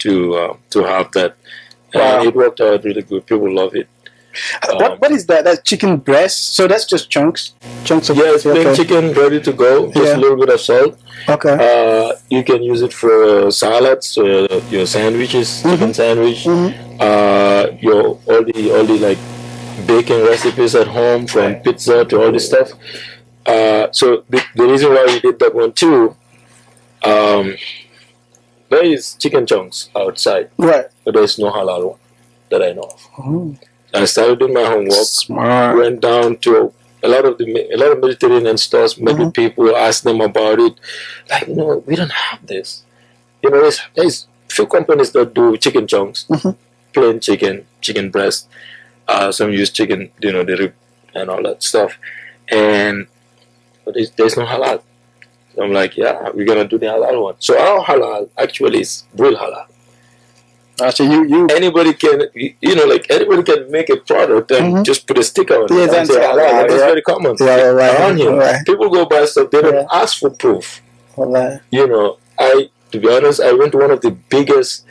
to uh, to have that. Wow. It worked out really good. People love it. Uh, what, what is that? That chicken breast. So that's just chunks, chunks of. Yeah, it's plain okay. chicken ready to go. Just Yeah. a little bit of salt. Okay. Uh, you can use it for salads, uh, your sandwiches, chicken sandwich. Mhm. Uh, your all the all the like baking recipes at home, from pizza to all this stuff. Uh, so the, the reason why we did that one too, um, there is chicken chunks outside, Right. but there's no halal one that I know of. Oh, I started doing my homework. smart. went down to a lot of the a lot of Mediterranean stores, met with people, asked them about it. Like, no, we don't have this. You know, there's, there's few companies that do chicken chunks, Mhm. plain chicken, chicken breast. Uh, some use chicken, you know, the rib and all that stuff. And but there's, there's no halal. So I'm like, yeah, we're gonna do the halal one. So our halal actually is real halal Actually, you you anybody can you know like anybody can make a product and Mhm. just put a sticker on it Yeah, and that's say right, halal. right, that's very common Yeah, right, around here right. people go buy stuff they don't Yeah. ask for proof you know i to be honest i went to one of the biggest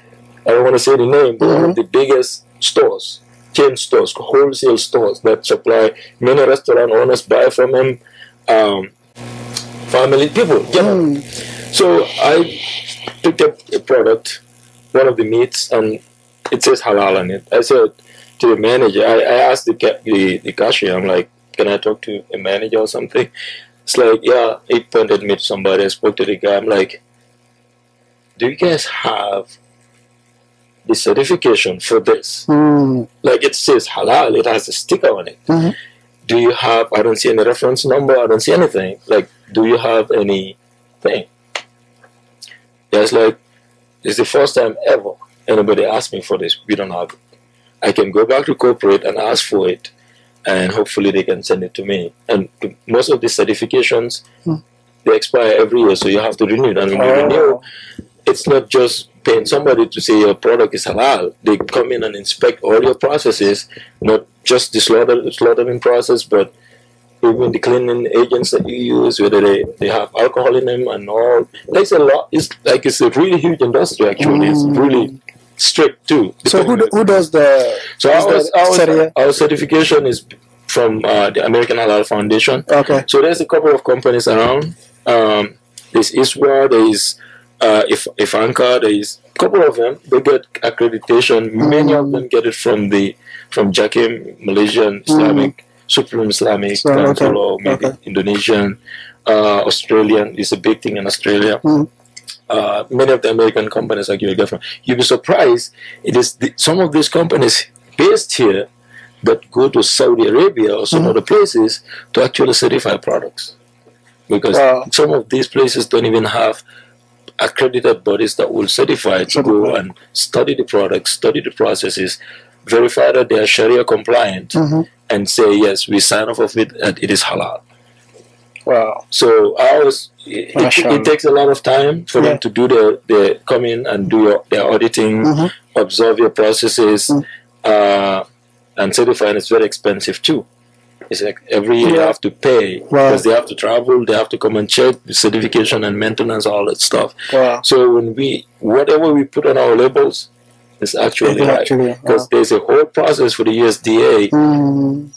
i don't want to say the name but one of the biggest stores chain stores wholesale stores that supply many restaurant owners buy from them. um, family people generally. Mm. So I picked up a product, one of the meats, and it says halal on it. I said to the manager, I, I asked the, the the cashier, I'm like, can I talk to a manager or something? It's like, yeah, he pointed me to somebody. I spoke to the guy. I'm like, do you guys have the certification for this? Mm. Like it says halal, it has a sticker on it. Mhm. Do you have, I don't see any reference number, I don't see anything. Like, do you have anything? It's like, it's the first time ever anybody asked me for this. We don't have it. I can go back to corporate and ask for it, and hopefully they can send it to me. And most of these certifications, Hmm. they expire every year, so you have to renew it. And when you renew, Oh. it's not just paying somebody to say your product is halal. They come in and inspect all your processes, not just the slaughter, slaughtering process, but even the cleaning agents that you use, whether they, they have alcohol in them and all. There's a lot. It's like it's a really huge industry. Actually, it's Mm. really strict too. So who do, who does the? So our, that our, our certification is from uh, the American Halal Foundation. Okay. So there's a couple of companies around. Um, there's ISWA, there is uh, if IFANCA, there is a couple of them. They get accreditation. Many of them get it from the from JAKIM, Malaysian Islamic, Supreme Islamic So, okay, or maybe okay. Indonesian, uh, Australian. is a big thing in Australia. Mm. Uh, many of the American companies actually get from. You'll be surprised. It is the, some of these companies based here that go to Saudi Arabia or some Mhm. other places to actually certify products. Because Wow. some of these places don't even have accredited bodies that will certify to go and study the products, study the processes, verify that they are Sharia compliant, Mhm. And say, yes, we sign off of it and it is halal. Wow. So ours, it, it, it takes a lot of time for Yeah. them to do their, their come in and do your, their auditing, Mhm. observe your processes, Mm. uh, and certifying is very expensive too. It's like every year you Yeah. have to pay Wow. because they have to travel, they have to come and check the certification and maintenance, all that stuff. Wow. So when we, whatever we put on our labels, is actually actually, because there's a whole process for the USDA Mm.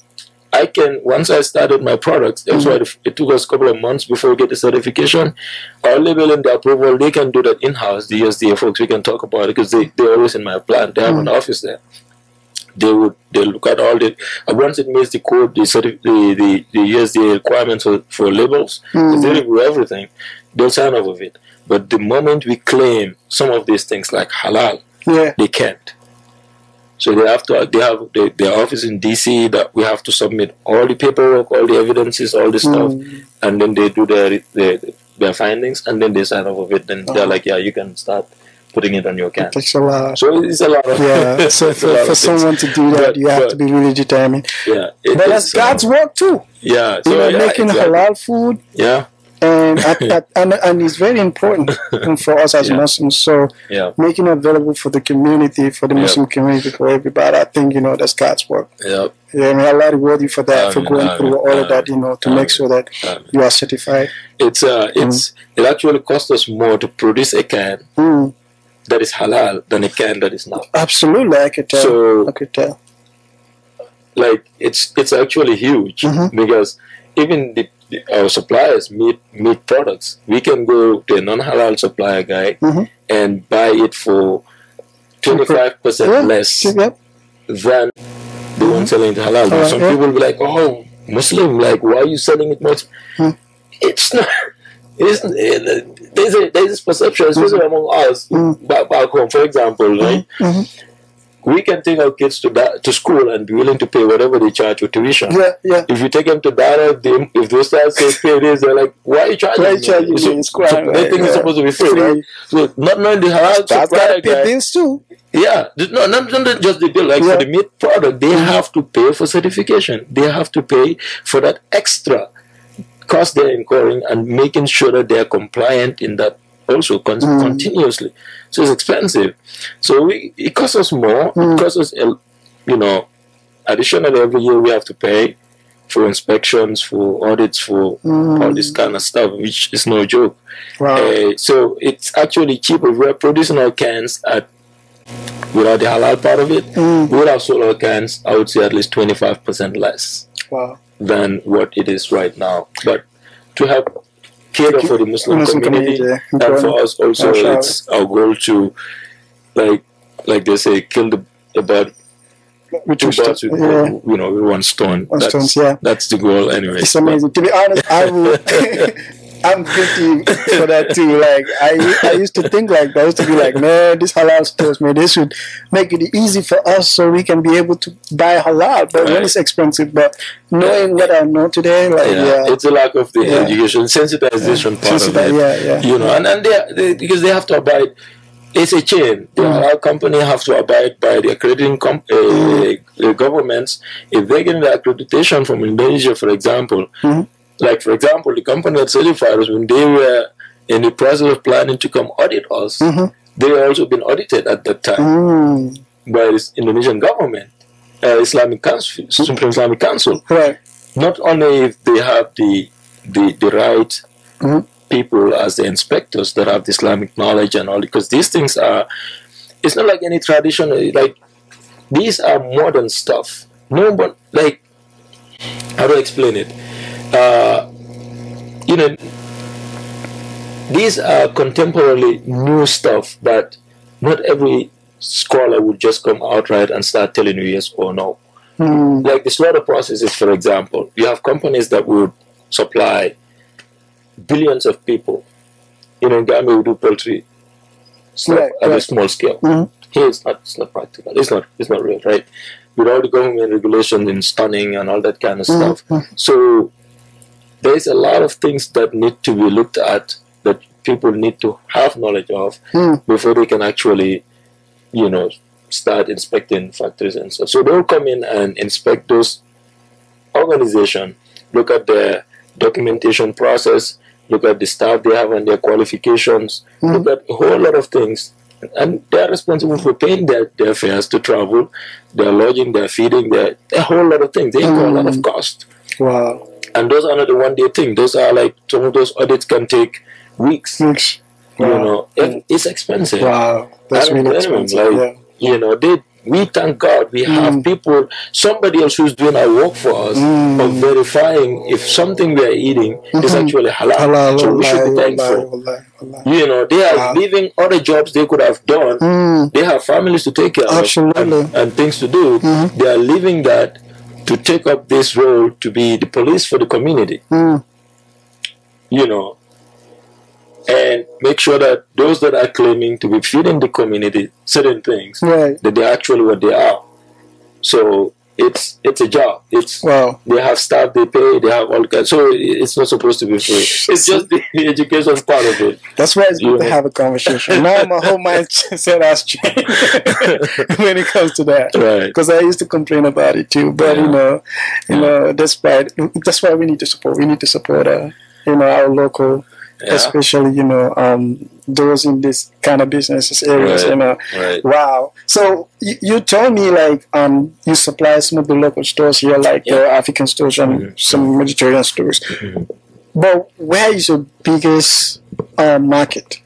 I can once I started my products. That's why it took us a couple of months before we get the certification. Our label and the approval, they can do that in house. The USDA folks, we can talk about it because they they're always in my plant. They have an office there. They would they look at all the uh, once it meets the code, the certi- the, the, the USDA requirements for, for labels. 'cause They Mm. review everything. They'll sign off of it. But the moment we claim some of these things like halal, Yeah. They can't. So they have to. They have they, their office in DC that we have to submit all the paperwork, all the evidences, all the stuff, Mm. and then they do their their, their findings, and then they sign off of it. Then they're Uh-huh. like, yeah, you can start putting it on your It can. takes a lot. So it's a lot of Yeah. So for, for someone to do that, But- you have but- to be really determined. Yeah, it- But that's uh, God's work too. Yeah, You know, yeah, making exactly. halal food Yeah, and at, at, and and it's very important for us as Yeah. Muslims. So yeah, making it available for the community, for the. Muslim community, for everybody, I think you know that's God's work. yeah. Yeah, I mean, Allah reward you for that, for going amen, through all of that, you know, to make sure that you are certified. It's uh, it's it actually costs us more to produce a can Mm, that is halal than a can that is not. absolutely, I could tell. So I could tell. like it's it's actually huge Mhm. because even the our suppliers meat meat products. We can go to a non-halal supplier guy Mhm. and buy it for 25 percent less than the one selling it halal. Alright, some yeah. people will be like oh muslim like why are you selling it much? Hmm. it's not it's, it, there's, a, there's this perception, especially among us Mm. back, back home, for example, right? We can take our kids to that, to school and be willing to pay whatever they charge for tuition. Yeah, yeah. If you take them to Dara, they, if those guys say pay this, they're like, why are you charging Why are you me? charging So-? It's so crime, they right? think it's supposed to be free, right? So not knowing the halal got supplier to pay bills too. yeah, no, not, not just the bill. Like Yeah. for the meat product, they have to pay for certification. They have to pay for that extra cost they're incurring and making sure that they're compliant in that also con- Mm. continuously. So it's expensive. So we it costs us more. Mm. It costs us, you know, additionally every year we have to pay for inspections, for audits, for Mm. all this kind of stuff, which is no joke. Wow. Uh, so it's actually cheaper. We're producing our cans at without the halal part of it. Mm. We would have sold our cans, I would say, at least twenty five percent less Wow. than what it is right now. But to help cater for the Muslim, Muslim community, community, and for us also, Mashallah. it's our goal to, like, like they say, kill the, the bird, Which two birds with yeah. you know with one stone. One that's, stone, yeah. that's the goal, anyway. It's amazing. To be honest, I will. I'm guilty for that too. Like I, I used to think like that. I used to be like, man, this halal stores, man, they should make it easy for us so we can be able to buy halal. But when it's expensive, but knowing what I know today, like yeah, yeah, it's a lack of the Yeah. education, sensitization part Sensitive- of it. yeah, yeah. You know, and, and they, they because they have to abide. It's a chain. The Mm. halal company have to abide by the accrediting com- uh, Mm. uh, governments. If they get the accreditation from Indonesia, for example, Mhm. Like for example, the company that certified us when they were in the process of planning to come audit us, Mhm. they also been audited at that time Mm, by the Indonesian government, uh, Islamic Council, Supreme Islamic Council right. not only if they have the the, the right Mhm. people as the inspectors that have the Islamic knowledge and all, because these things are, it's not like any traditional, like these are modern stuff. No but like how do I explain it? Uh, you know, these are contemporarily new stuff that not every scholar would just come outright and start telling you yes or no Mm, like the slaughter processes, for example, you have companies that would supply billions of people. You know, in Gambia we do poultry stuff Right, at a small scale. Mhm. Here it's not it's not practical. It's not it's not real, right? With all the government regulation in stunning and all that kind of stuff. mhm. So there's a lot of things that need to be looked at that people need to have knowledge of Mm. before they can actually, you know, start inspecting factories and stuff. So they'll come in and inspect those organization, look at their documentation process, look at the staff they have and their qualifications, look at a whole lot of things. And they're responsible for paying their, their fares to travel, their lodging, their feeding, their a whole lot of things. They incur a lot of cost. Wow. And those are not the one day thing. Those are like some of those audits can take weeks. Thanks. You know, It- it's expensive. Wow. That's really expensive. like, yeah. You know, they we thank God we have Mm. people, somebody else who's doing our work for us Mm. of verifying if something we are eating is Mhm. actually halal. Allah, so we should be thankful. wallahi, wallahi, wallahi. You know, they are Wow. leaving other jobs they could have done. Mm, They have families to take care Absolutely. of and, and things to do. Mhm. They are leaving that to take up this role to be the police for the community. mm, You know, and make sure that those that are claiming to be feeding the community certain things Right. that they're actually what they are. So it's it's a job. It's Wow. they have staff they pay, they have all kinds. So it's not supposed to be free. It's just the education part of it. That's why it's good to Yeah. have a conversation. Now my whole mindset has changed when it comes to that. Right. Because I used to complain about it too, but you know, you know, despite that's why we need to support. We need to support, uh, you know, our local, Yeah. especially you know, um, those in this kind of businesses areas. Right. You know, Right. wow. So you, you told me like um, you supply some of the local stores here, like the African stores and Mhm. some Mediterranean stores. Mhm. But where is your biggest uh, market?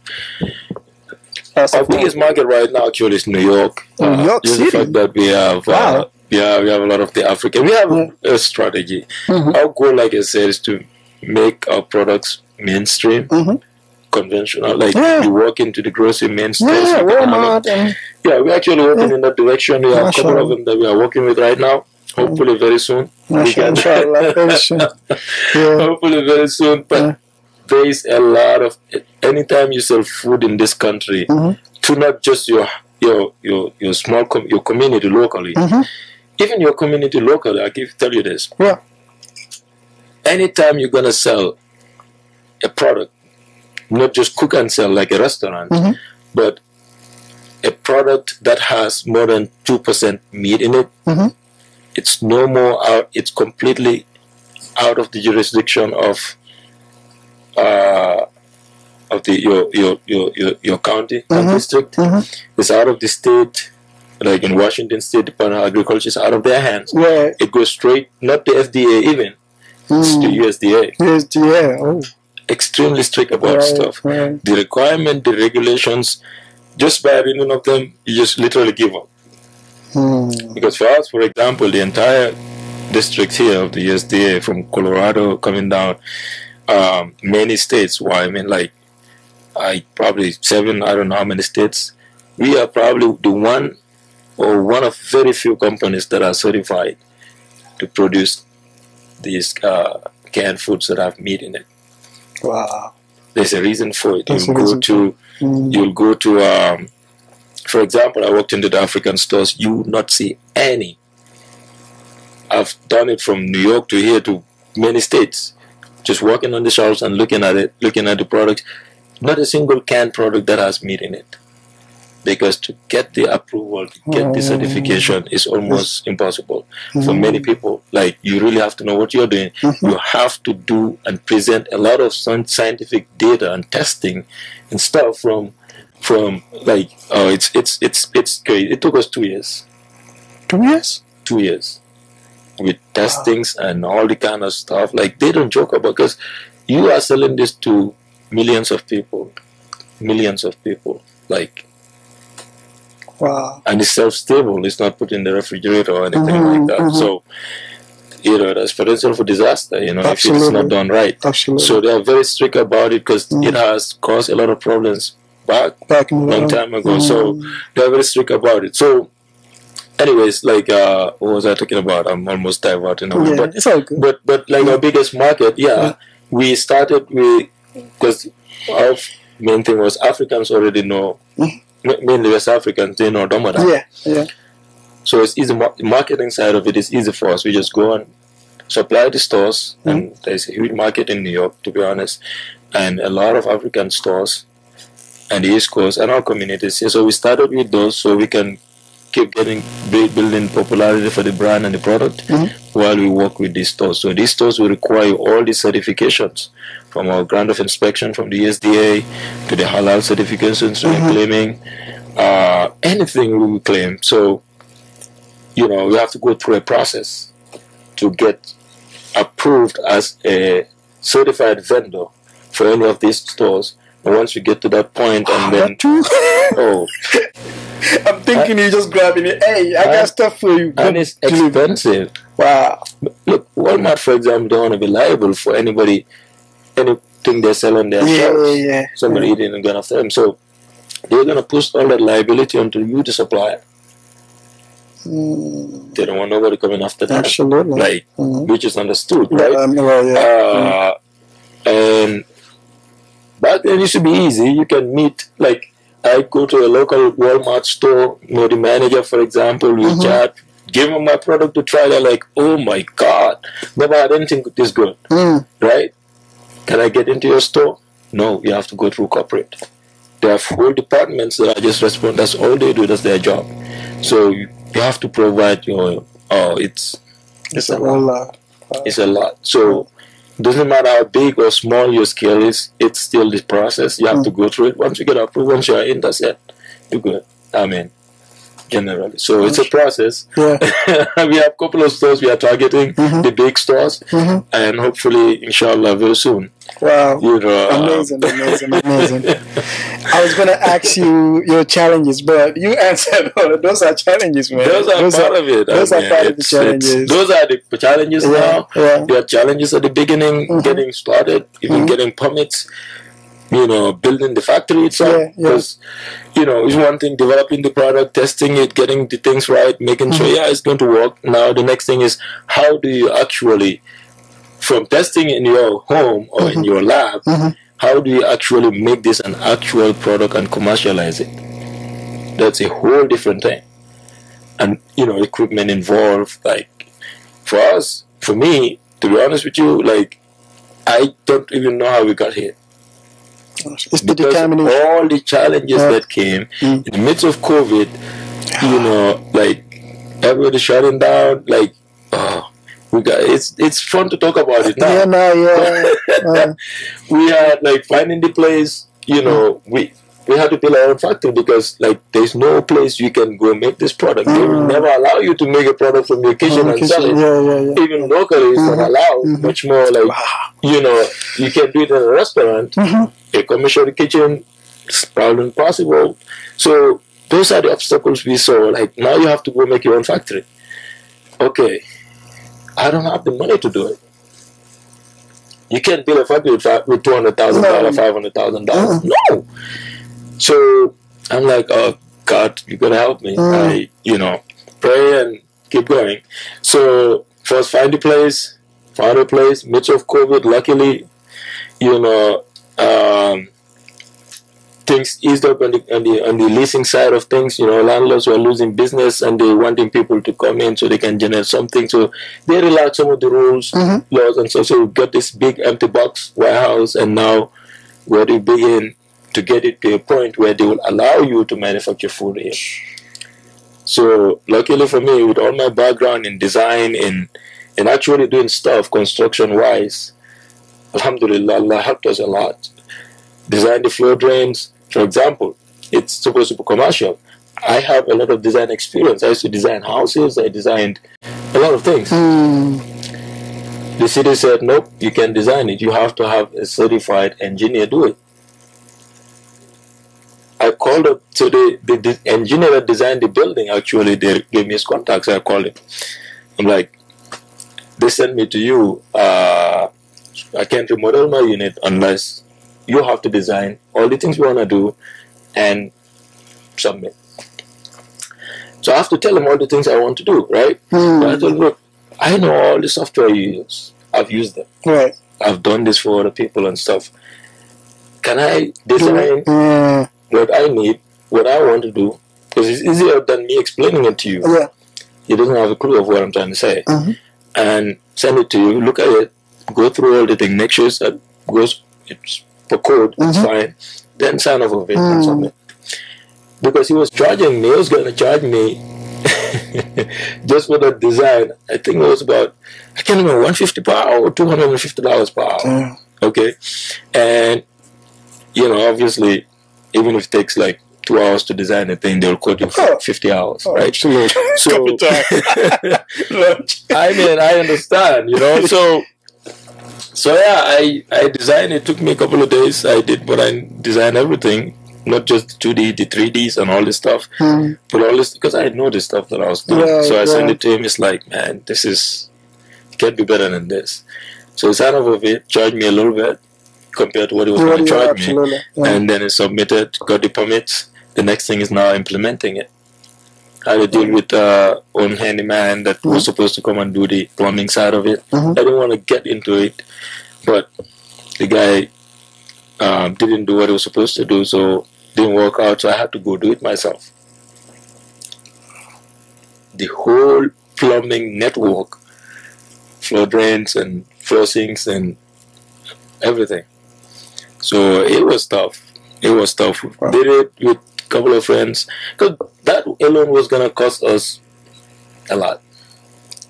As Our of biggest market right now actually is New York. Uh, New York City? the fact that we have uh, Wow. yeah, we have a lot of the African. We have Mm. a strategy. Mhm. Our goal, like I said, is to make our products mainstream, Mhm. conventional. Like Yeah. you walk into the grocery main stores. Yeah, you can have Walmart and Yeah, we're actually working in that direction. We have a couple of them that we are working with right now. Hopefully, very soon. we can- Mashallah, very soon. Yeah. Hopefully, very soon. But Yeah. there is a lot of. Anytime you sell food in this country, Mhm. to not just your your your your small com- your community locally, Mhm. even your community locally. I give tell you this. Yeah. Anytime you're gonna sell a product, not just cook and sell like a restaurant, Mhm. but a product that has more than two percent meat in it, Mhm. it's no more out. It's completely out of the jurisdiction of uh, of the your your your your, your county and Mhm. district. Mhm. It's out of the state. Like in Washington State Department of Agriculture, it's out of their hands. It goes straight, not the FDA even, it's the Mm. USDA. USDA. Oh, Extremely strict about right, stuff. right. The requirement, the regulations, just by reading of them, you just literally give up. Mm. Because for us, for example, the entire district here of the USDA, from Colorado coming down, um, many states, well, I mean, like, I probably seven, I don't know how many states, we are probably the one or one of very few companies that are certified to produce these uh, canned foods that have meat in it. Wow. There's a reason for it. You'll go to Mm. you'll go to um, for example i walked into the african stores you would not see any i've done it from new york to here to many states just walking on the shelves and looking at it looking at the product not a single canned product that has meat in it because to get the approval to get the certification is almost impossible. For Mm. many people like you really have to know what you're doing. Mhm. you have to do and present a lot of scientific data and testing and stuff from from like oh it's it's it's it's crazy. It took us two years. Two years. two years. With testings and all the kind of stuff. Like they don't joke about because you are selling this to millions of people. Millions of people. Like Wow. and it's shelf-stable. It's not put in the refrigerator or anything Mhm, like that. mhm. So, you know, there's potential for disaster. You know, if it's not done right. Absolutely. So they are very strict about it because Mm. it has caused a lot of problems back Back long time ago. So Mm. they are very strict about it. So, anyways, like, uh, what was I talking about? I'm almost diverting away. yeah, But it's all good. but but like our biggest market, yeah, Yeah. we started with because our main thing was Africans already know. Ma- Mainly West Africans, they know Ramadan. Yeah, yeah. So it's easy. The marketing side of it is easy for us. We just go and supply the stores, mm. and there's a huge market in New York, to be honest, and a lot of African stores, and the East Coast and our communities. So we started with those, so we can keep getting building popularity for the brand and the product Mhm. while we work with these stores. So these stores will require all these certifications from our grant of inspection from the USDA to the halal certifications we're Mhm. claiming, uh, anything we will claim. So you know, we have to go through a process to get approved as a certified vendor for any of these stores. And once we get to that point, and then oh, I'm thinking you're just grabbing it. Hey, I got stuff for you. and it's expensive. Wow. Look, Walmart, for example, don't want to be liable for anybody, anything they sell on their Yeah, shelves. yeah, yeah. Somebody yeah. eating and going after them. So they're going to push all that liability onto you, the supplier. Mm, They don't want nobody coming after them. absolutely. Like, Mhm. which is understood, Yeah, right? um, well, yeah. uh, and back then it used to be easy. You can meet like I go to a local Walmart store, you know the manager, for example, we Mhm. chat, give him my product to try. They're like, "Oh my god, never had anything this good." Mm. right? Can I get into your store? No, you have to go through corporate. They have whole departments that are just respond. That's all they do. That's their job. So you, have to provide your. Oh, it's It's a whole lot. it's a lot. So doesn't matter how big or small your scale is. It's still the process. You have to go through it. Once you get approved, once you are in, that's it. You're good. I mean, generally. So it's a process. Yeah. we have a couple of stores we are targeting, Mhm. the big stores, Mhm. and hopefully, inshallah, very soon. Wow. You know, uh, Amazing, amazing, amazing. I was gonna ask you your challenges, but you answered. those are challenges, man. Those are part of it. those are part of the challenges. Those are the challenges Yeah, now. yeah. There are challenges at the beginning, Mhm. getting started, even Mhm. getting permits. You know, building the factory itself. Yeah, yeah. Because you know, it's one thing developing the product, testing it, getting the things right, making sure Mhm. yeah it's going to work. Now the next thing is how do you actually, from testing in your home or in Mhm. your lab, Mhm. how do you actually make this an actual product and commercialize it? That's a whole different thing. And you know, equipment involved. Like for us, for me, to be honest with you, like I don't even know how we got here. It's the determination. all the challenges Yeah. that came Mm. in the midst of COVID, you know, like everybody shutting down, like oh, we got it's it's fun to talk about it now Yeah, no, yeah. We are like finding the place you know we we had to build our own factory because like there's no place you can go make this product they will Mm. never allow you to make a product from your kitchen and sell it yeah, yeah, yeah. even locally it's not Mhm. allowed Mhm. much more like you know you can do it in a restaurant Mhm. A commercial kitchen it's probably impossible so those are the obstacles we saw like now you have to go make your own factory okay i don't have the money to do it you can't build a factory with, two hundred thousand dollars, five hundred thousand dollars. No. So I'm like, oh God, you gotta help me. Mm. I, you know, pray and keep going. So first find the place, found a place. Midst of COVID, luckily, you know, um, things eased up on the, on the on the leasing side of things. You know, landlords were losing business and they wanting people to come in so they can generate something. So they relaxed some of the rules, Mhm. laws, and so so we got this big empty box warehouse, and now we're begin to get it to a point where they will allow you to manufacture food here. So luckily for me, with all my background in design in in actually doing stuff construction wise, Alhamdulillah, Allah helped us a lot. Design the floor drains, for example, it's supposed to be commercial. I have a lot of design experience. I used to design houses. I designed a lot of things. Mm. The city said, nope, you can't design it. You have to have a certified engineer do it. I called up to the, the, the engineer that designed the building. Actually, they gave me his contacts. I called him. I'm like, they sent me to you. Uh, I can't remodel my unit unless you have to design all the things you want to do and submit. So I have to tell them all the things I want to do, right? So I Mm. told look, I know all the software you use. I've used them. Right. I've done this for other people and stuff. Can I design Mm. what I need, what I want to do? Because it's easier than me explaining it to you. Yeah. He doesn't have a clue of what I'm trying to say. Mhm. And send it to you, look at it, go through all the things, make sure it's, uh, goes, it's for code, it's Mhm. fine. Then sign off of it Mm. and submit. Because he was charging me, he was going to charge me just for the design. I think it was about, I can't remember, 150 per hour or $250 per hour. Yeah. Okay. And, you know, obviously, even if it takes like two hours to design a thing, they'll quote you for Oh. 50 hours, Oh, right? absolutely. So, I mean, I understand, you know. So, so yeah, I I designed. It took me a couple of days. I did, but I designed everything, not just the two D, the three Ds, and all this stuff, Mm. but all this because I know the stuff that I was doing. Yeah, so I sent it to him. It's like, man, this is can't be better than this. So he signed off of it, charged me a little bit compared to what he was Yeah, going to yeah, charge me. Yeah. and then it submitted, got the permits. The next thing is now implementing it. I had to deal with uh, own handyman that was supposed to come and do the plumbing side of it. Mhm. I didn't want to get into it, but the guy um, didn't do what he was supposed to do, so didn't work out. So I had to go do it myself. The whole plumbing network, floor drains and floor sinks and everything. So it was tough. It was tough. Wow. Did it with a couple of friends because that alone was gonna cost us a lot.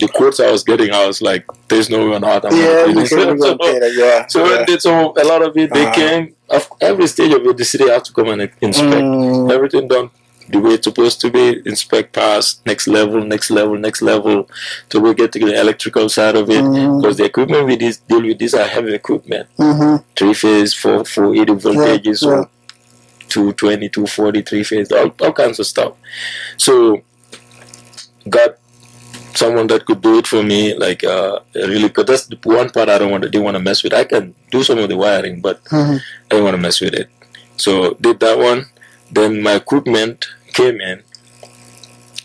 The quotes I was getting, I was like, "There's no way on earth I'm Yeah, gonna do this." So- go yeah. so yeah. did some a lot of it they Ah. came of every stage of it the city has to come and inspect Mm. everything done the way it's supposed to be inspect pass next level next level next level so we get to the electrical side of it Mm. because the equipment we this, deal with these are heavy equipment Mhm. three phase four four eighty voltages yeah. or 220 240 three phase all, all kinds of stuff so got someone that could do it for me like uh really because that's the one part i don't want to didn't want to mess with i can do some of the wiring but Mhm. I didn't want to mess with it. So did that one. Then my equipment came in,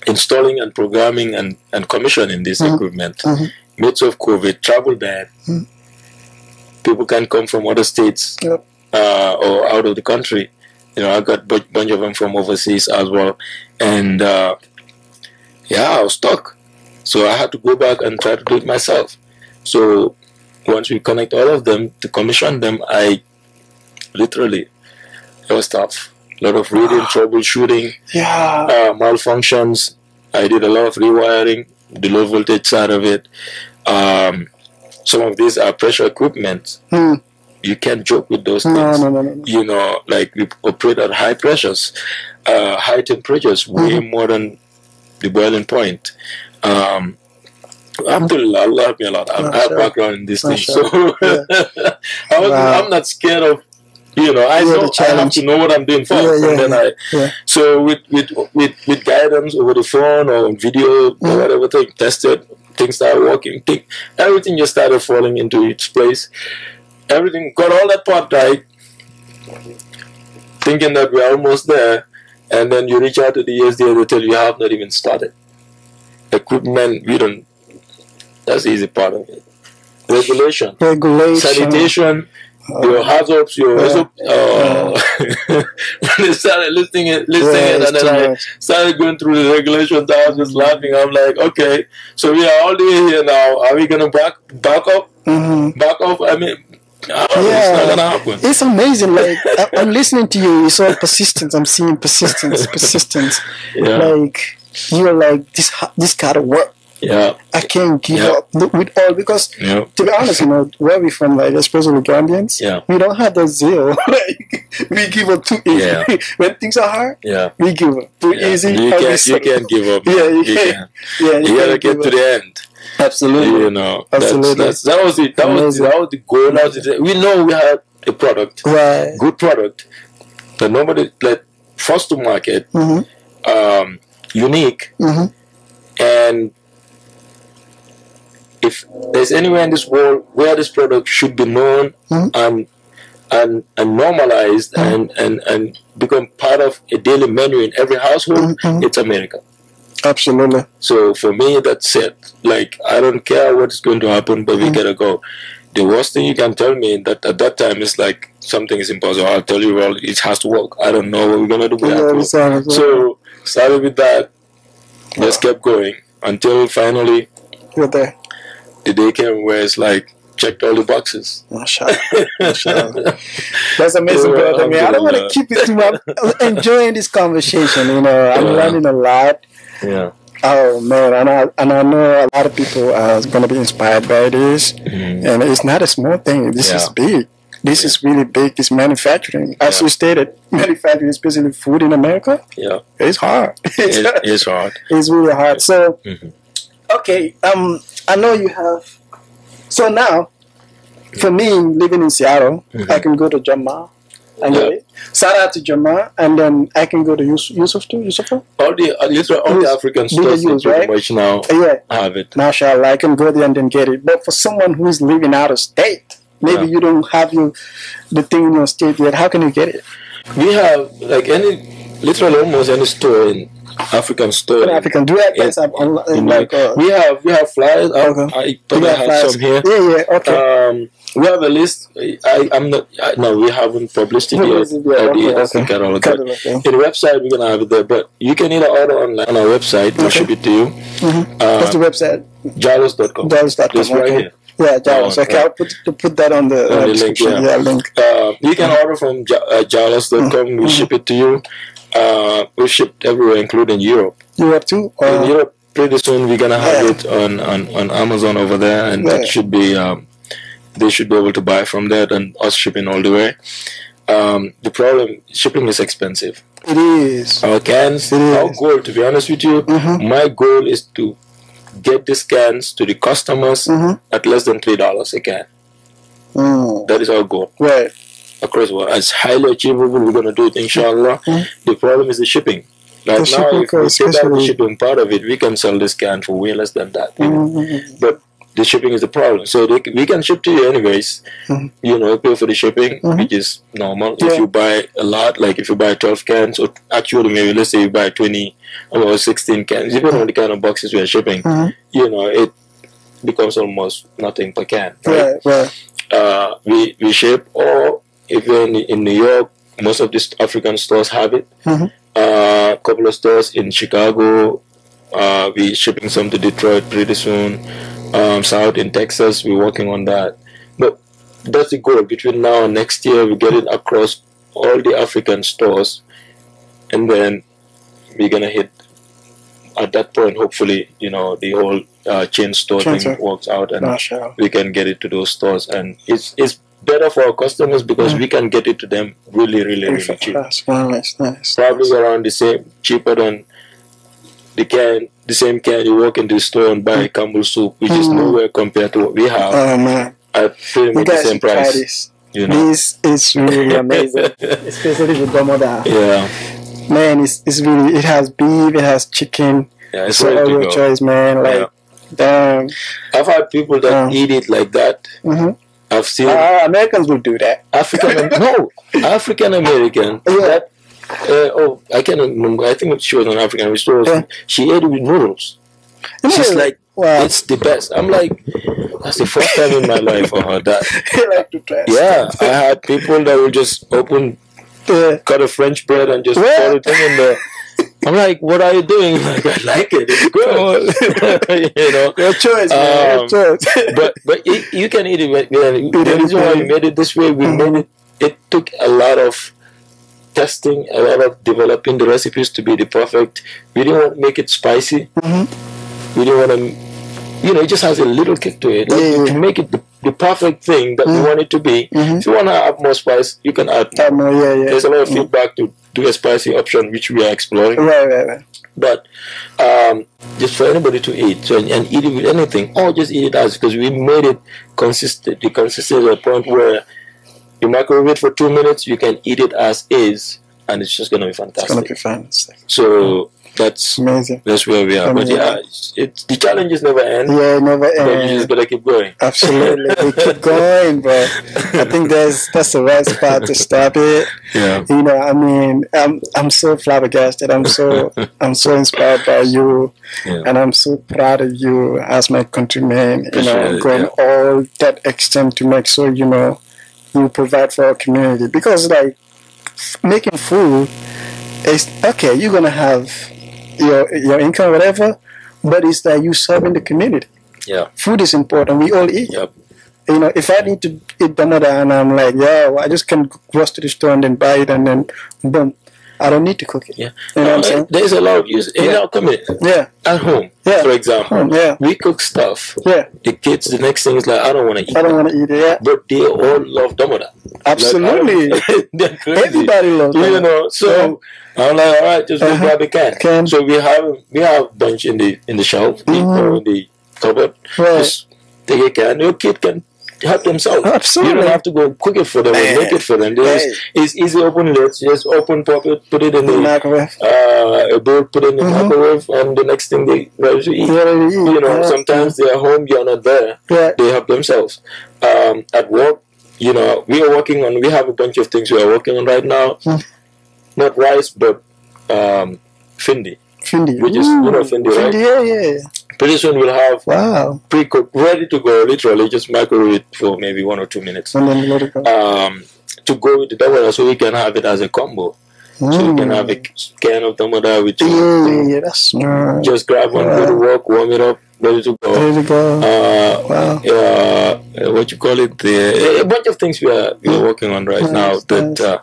installing and programming and, and commissioning this Mhm. equipment. Mhm. Midst of COVID, travel ban. Mhm. People can come from other states Yep. uh, or out of the country. You know, I got a bunch of them from overseas as well. And uh, yeah, I was stuck. So I had to go back and try to do it myself. So once we connect all of them to commission them, I literally it was tough. A lot of reading, troubleshooting, Yeah. uh, malfunctions. I did a lot of rewiring, the low voltage side of it. Um, some of these are pressure equipment. Hmm. You can't joke with those No, things. no, no, no. no. You know, like we operate at high pressures, uh, high temperatures, way more than the boiling point. Um, Alhamdulillah, Allah help me a lot. I I have Mashallah. background in this thing, so Mashallah. I was, Wow. I'm not scared of, you know, I Yeah, the know I have challenge. to know what I'm doing first, Yeah, yeah, and then yeah, I. yeah. So with with with with guidance over the phone or video or Mm. whatever thing, tested things started working. Thing, everything just started falling into its place. Everything got all that part right, thinking that we're almost there, and then you reach out to the USDA, they tell you you have not even started. Equipment, we don't. That's the easy part of it. Regulation, Regulation. sanitation, your hazards, your Yeah. hazard, uh, when they started listing it, listing Yeah, it, and then I much. started going through the regulations. I was just laughing. I'm like, okay, so we are all the way here now. Are we gonna back back up? Mhm. Back up? I mean, no, it's Yeah. not gonna happen. It's amazing. Like I- I'm listening to you. It's all persistence. I'm seeing persistence, persistence. Yeah, Like you're like this. This gotta work. yeah, I can't give Yeah. up with all because yeah, to be honest, you know where we from, like especially Gambians, Yeah. we don't have the zeal. like we give up too easy. Yeah. when things are hard, yeah. we give up too easy. You can't, you can't give up. Yeah, you you can't. can't. Yeah, You gotta get give to up. the end. Absolutely. You know, Absolutely. that's that was it. That was Amazing. that was the goal. That was the, we know we had a product, Right. good product, that nobody like first to market, Mm-hmm. um, unique, Mm-hmm. and if there's anywhere in this world where this product should be known Mhm. and and and normalized Mhm. and, and and become part of a daily menu in every household, Mhm. it's America. Absolutely. So for me, that's it. Like I don't care what's going to happen, but we Mhm. gotta go. The worst thing you can tell me that at that time is like something is impossible. I'll tell you, well, it has to work. I don't know what we're gonna do Yeah, that. we saw it. So started with that, just kept going until finally you're there. the day came where it's like checked all the boxes. Mashallah. Mashallah. That's amazing, Yeah, brother. Man, I don't want to keep it too much. I'm enjoying this conversation. You know, I'm Yeah. learning a lot. Yeah. Oh man, and I and I know a lot of people are going to be inspired by this. Mhm. And it's not a small thing. This is big. This is really big. It's manufacturing. As Yeah. you stated, manufacturing, especially food in America, Yeah. it's hard. It, it's hard. it's really hard. So, Mhm. okay, um, I know you have. So now, for me, living in Seattle, Mhm. I can go to Jamal. And Yeah. Shout out to Jamal, and then I can go to Yus- Yusuf too. Yusuf, All the uh, all the African stores use, right? much now yeah, have it. mashallah, I can go there and then get it. But for someone who is living out of state, maybe Yeah. you don't have your the thing in your state yet. How can you get it? We have like any literally almost any store in African store. In African, do you have guys in- have online, in like uh, we have we have flyers. Okay. I thought I had flyers? some here. Yeah, yeah, okay. Um, We have a list. I, I'm not. I, no, we haven't published it yet. It yet, the okay, okay. Got it, okay. In the website, we're gonna have it there. But you can either order online on our website. We'll Okay. ship it to you. What's the Uh, website? Jallos.com. Jallos.com. It's right okay. here. Yeah, Jallos. Oh, okay. I'll put put that on the On uh, the link, description. yeah. yeah, link. Uh, you can order from ja- uh, Jallos.com. Mm-hmm. We'll ship it to you. Uh, we shipped everywhere, including Europe. Europe too? Or, in Europe, pretty soon we're gonna have Yeah. it on, on, on Amazon over there, and Yeah. that should be um, they should be able to buy from that, and us shipping all the way. Um, the problem shipping is expensive. It is. Our cans, It is. our goal, to be honest with you, Mhm. my goal is to get these cans to the customers Mhm. at less than three dollars a can. Mm. That is our goal Right. across the world. It's highly achievable. We're gonna do it, inshallah. Mhm. The problem is the shipping. Like The now, shipping if we take out the shipping part of it, we can sell this can for way less than that. Mhm. But the shipping is the problem. So they, we can ship to you anyways. Mhm. You know, pay for the shipping, Mhm. which is normal. Yeah. If you buy a lot, like if you buy 12 cans, or actually maybe let's say you buy 20 or 16 cans, depending on the kind of boxes we are shipping, Mhm. you know, it becomes almost nothing per can. Right? Right, right. Uh, we, we ship, or if you're in, in New York, most of these African stores have it. Mhm. Uh, a couple of stores in Chicago, uh, we shipping some to Detroit pretty soon. Um, South in Texas, we're working on that. But that's the goal. Between now and next year, we get it across all the African stores, and then we're gonna hit. At that point, hopefully, you know, the whole uh, chain store Chain thing store. works out, and Mashallah. we can get it to those stores. And it's it's better for our customers because we can get it to them really, really, really cheap That's nice, nice. probably around the same cheaper than the can the same can you walk into the store and buy Campbell soup, which is Mm. nowhere compared to what we have Oh man, at pretty much the same price. this. You know. This is really amazing, especially the domoda. Yeah. Man, it's, it's really it has beef, it has chicken, Yeah, it's so all your choice, man. Like, Yeah. damn. I've had people that Yeah. eat it like that. hmm I've seen Uh, Americans will do that. African no African American Yeah. that uh, oh I can't remember I think she was an African was, Yeah. she ate it with noodles. She's Yeah. like wow. it's the best. I'm like that's the first time in my life I heard that. Like to try. Yeah, I had people that would just open, Yeah. cut a French bread and just What? pour it in there. I'm like, what are you doing? Like, I like it. It's good. you know. Your choice, man. Um, Your choice. But but you, you can eat it. with- The reason why we made it this way, we made it. It took a lot of testing, a lot of developing the recipes to be the perfect. We didn't want to make it spicy. Mhm. We didn't want to, you know, it just has a little kick to it. Like, Yeah. To make it the, the perfect thing that we Mhm. want it to be. Mhm. If you want to add more spice, you can add. Know, yeah, yeah. There's a lot of Mhm. feedback to do a spicy option, which we are exploring. Right, right, right. But um, just for anybody to eat so, and, and eat it with anything, or just eat it as because we made it consistent. The consistency at a point where you microwave it for two minutes, you can eat it as is, and it's just gonna be It's gonna fantastic. be. It's So that's amazing. that's where we are. But yeah, it's, it's the challenges never end. Yeah, never end. But you just gotta keep going. Absolutely, we keep going, but I think that's that's the right spot to stop it. Yeah. You know, I mean, I'm I'm so flabbergasted. I'm so I'm so inspired by you, Yeah. and I'm so proud of you as my countryman. You know, going all that extent to make sure you know you provide for our community because like making food is okay. You're gonna have your your income, whatever, but it's that you serving the community. Yeah. Food is important. We all eat. Yep. You know, if I need to eat banana and I'm like, yo, I just can rush to the store and then buy it and then boom. I don't need to cook it. Yeah. You know what I'm saying? There's a lot of use in Yeah. our community. Yeah. At home, Yeah. for example. Home, yeah. We cook stuff. Yeah. The kids, the next thing is like, I don't want to eat I don't want to eat it. Yeah. But they all love Domoda. Absolutely. Like. Everybody loves You know, so I'm like, all right, just go Uh-huh. grab a can. Can. So we have we have bunch in the in the shelf Mhm. or in the cupboard. Right. Just take a can. Your kid can help themselves. Absolutely. You don't have to go cook it for them Man. or make it for them. They just- Right. It's easy open lids. Just open pop it, put it in The the microwave. uh, a bowl, put it in the Mhm. microwave, and the next thing they ready to eat. You already eat. You know, yeah. sometimes they're home, you're not there Yeah. they help themselves. Um, at work, you know, we are working on. We have a bunch of things we are working on right now. Hmm. Not rice, but um, Findi, Is, you know, Ooh, Findi, right? Yeah, yeah. Pretty soon we'll have Wow. pre-cooked, ready to go. Literally, just microwave it for maybe one or two minutes. And then let it go. Um, to go with the tomato, so we can have it as a combo. So you can Mm. have a can of tomato with you. yeah, yeah, that's. Just grab one, go to work, warm it up, ready to go. There you go. Uh, Wow. uh, what you call it? The, a bunch of things we are we are working on right Nice, now that nice. uh,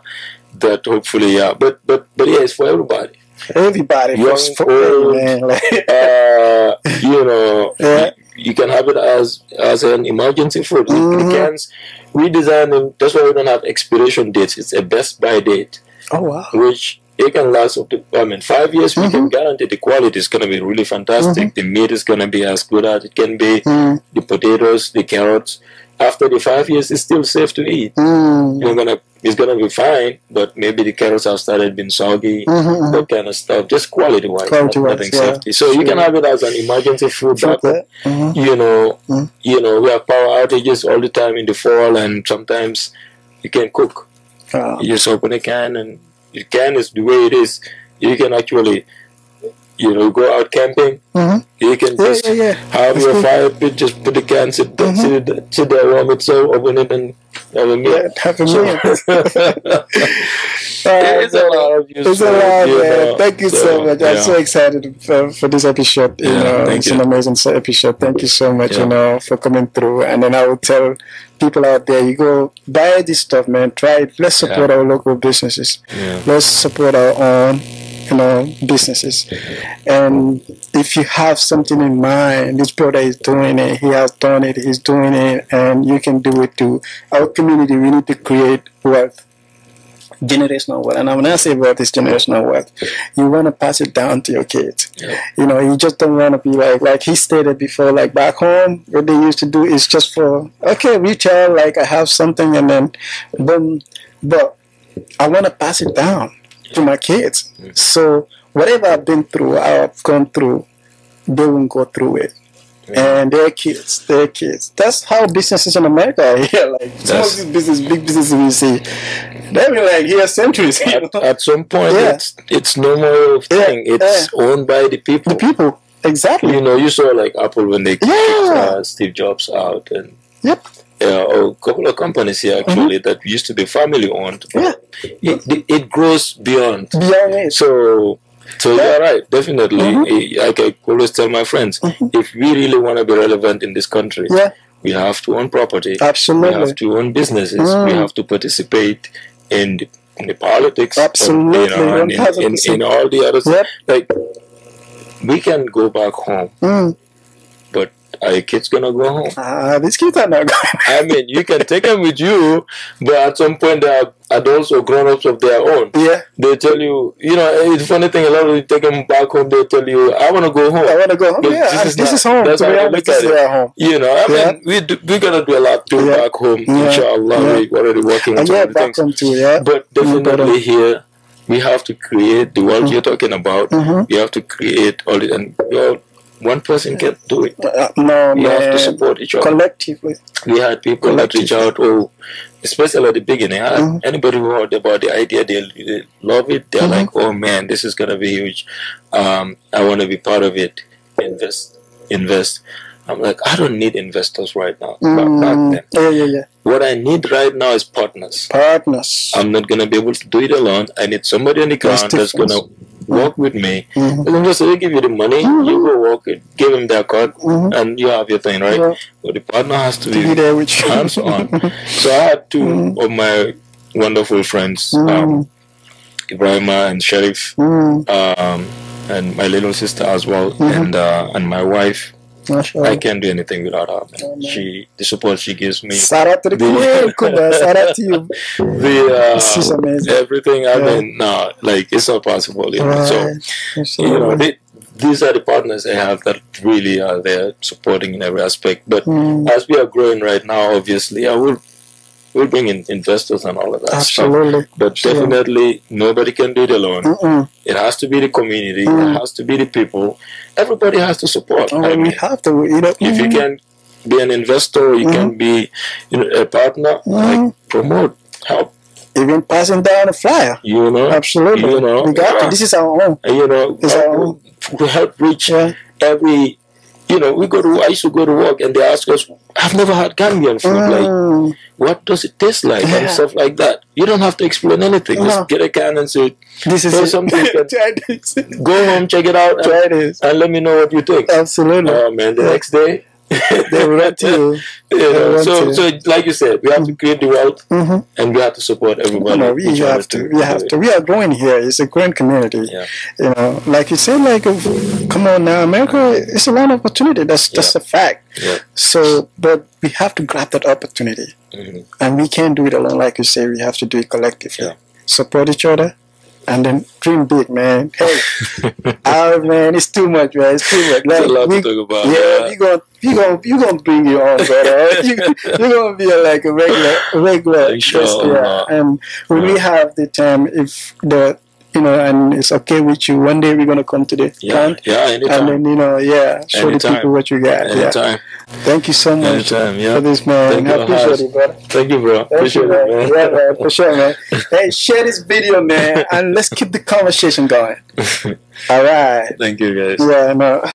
that hopefully yeah. But but but yeah, it's for everybody. Everybody first for old, man. Like, Uh, you know, Yeah. you, you can have it as as an emergency food. Mhm. cans we design them. That's why we don't have expiration dates. It's a best by date, oh wow. which it can last up to I mean five years. We Mm-hmm. can guarantee the quality is gonna be really fantastic. The meat is gonna be as good as it can be. Mm, The potatoes, the carrots. After the five years, it's still safe to eat. mm, You're gonna it's gonna be fine, but maybe the carrots have started being soggy. mhm, mhm. That kind of stuff, just quality wise, nothing yeah. safety. So you can have it as an emergency food Sure, that. Mhm. You know, Mm. you know, we have power outages all the time in the fall, and sometimes you can cook. Wow. You just open a can, and the can is the way it is. You can actually, you know, go out camping. Mhm. You can just yeah, yeah. have That's your good. fire pit, just put a can, sit, there, sit, it- sit there, warm it, so open it, and have a meal. Yeah, have a So- meal. it's a lot of use. It's a lot, you know. Thank you so, much. I'm so excited for, for this episode. You Yeah, know, it's you. an amazing episode. Thank you so much, Yeah. you know, for coming through. And then I will tell people out there, you go buy this stuff, man. Try it. Let's support Yeah. our local businesses. Yeah. Let's support our own, know, businesses. And if you have something in mind, this brother is doing it. He has done it. He's doing it, and you can do it too. Our community, we need to create wealth generational wealth. And when I say wealth is generational wealth, you want to pass it down to your kids. Yeah. You know, you just don't want to be like, like he stated before, like back home, what they used to do is just for, okay, retail, like I have something and then boom. But I want to pass it down to my kids. So whatever I've been through, I've gone through, they won't go through it. And their kids, their kids. That's how businesses in America are here. Like some of these business, big businesses we see, they've been like here centuries. At, at some point, Yeah. it's it's no more of Yeah, thing. It's owned by the people. The people, exactly. You know, you saw like Apple when they kicked Yeah. uh, Steve Jobs out, and Yep. Yeah, a couple of companies here actually that used to be family owned. Yeah. It, it, grows beyond. Beyond it. So, so Yeah. you're right. Definitely, Mhm. Eh, like I always tell my friends, if we really want to be relevant in this country, Yeah, we have to own property. Absolutely. We have to own businesses. We Mm. have to participate in the, in the politics. Absolutely, you know, and in, in, in all the other Yep. Like, we can go back home, Mm. Are your kids gonna go home? Ah, these kids are not going. I mean, you can take them with you, but at some point they are adults or grown-ups of their own. yeah, They tell you, you know, it's funny thing. A lot of you take them back home. They tell you, "I want to go home." I want to go home. But Yeah, this is this not- is home. that's how I look at it. home. You know, I Yeah. mean, we do, we're gonna do a lot too Yeah. back home. Yeah. Inshallah, Yeah. we're already working on yeah, back things. home too. Yeah, But definitely here, we have to create the world you're talking about. Mhm. We have to create all it, and you know, one person can't do it. Uh, no We have to support each other. Collectively. We had people that reach out, oh, especially at the beginning. I- Mhm. Anybody who heard about the idea, they, they love it. They're Mhm. like, oh man, this is gonna be huge. Um, I want to be part of it. Invest, invest. I'm like, I don't need investors right now. Back, back Mm. then, Yeah, yeah, yeah. what I need right now is partners. Partners. I'm not gonna be able to do it alone. I need somebody on the ground that's gonna work with me. Mhm. And just they give you the money, you go work it, give him their card, Mhm. and you have your thing, right? Yeah. But the partner has to be be there with you. hands on. So I had 2 Mhm. of my wonderful friends, um, Mm. Ibrahima and Sheriff, Mm. um, and my little sister as well, and uh, and my wife. Mashallah. I can't do anything without her. man. She, the support she gives me, Shout out to the The- Kuba. Shout out to you. the uh, She's amazing. everything. I Yeah. mean, no, like it's not possible. You know? So Right. you know, they, these are the partners I have that really are there supporting in every aspect. But Mm. as we are growing right now, obviously, I will will bring in investors and all of that stuff. Absolutely. But Sure. definitely, nobody can do it alone. Mm-mm. It has to be the community. Mm. It has to be the people. Everybody has to support. Oh, I we have to, you know. if you mm, can be an investor, you can be you know, a partner. Like Mhm. promote, help. even passing down a flyer. You know, Absolutely. You know, we got yeah. to. This is our own. You know, It's our own. to help reach Yeah. every you know, we go to I used to go to work and they ask us, I've never had Gambian food. Like, Mm. what does it taste like Yeah. and stuff like that. You don't have to explain anything. No. Just get a can and say, This is it. something Try this. go home, check it out, and, Try this. and let me know what you think. Absolutely. Oh man, the next day they will run to you. You They know, run so, so like you said, we have to create the wealth hmm and we have to support everyone. No, we have to. We have to. We are growing here. It's a growing community. Yeah. You know, like you said, like, if- come on now, America. It's a lot of opportunity. That's that's a fact. Yeah. So, but we have to grab that opportunity, Mhm. and we can't do it alone. Like you say, we have to do it collectively. Yeah. Support each other, and then dream big, man. Hey, oh man, it's too much, man. It's too much. Like, a lot we- to talk about. yeah, we gonna we gonna you gonna bring your own, brother. you you gonna be like a regular a regular. Inshallah. yeah. And when we have the time, if the you know, and it's okay with you, one day we're gonna come to the yeah, yeah, And then you know, yeah, show Anytime. the people what you got. Yeah. anytime. Thank you so much uh, Anytime, yeah. for this, man. Thank I you, appreciate it, brother. Thank you, bro. Thank Appreciate you, man. it, man. Yeah, man, for sure, man. Hey, share this video, man, and let's keep the conversation going. All right. Thank you, guys. Yeah, no.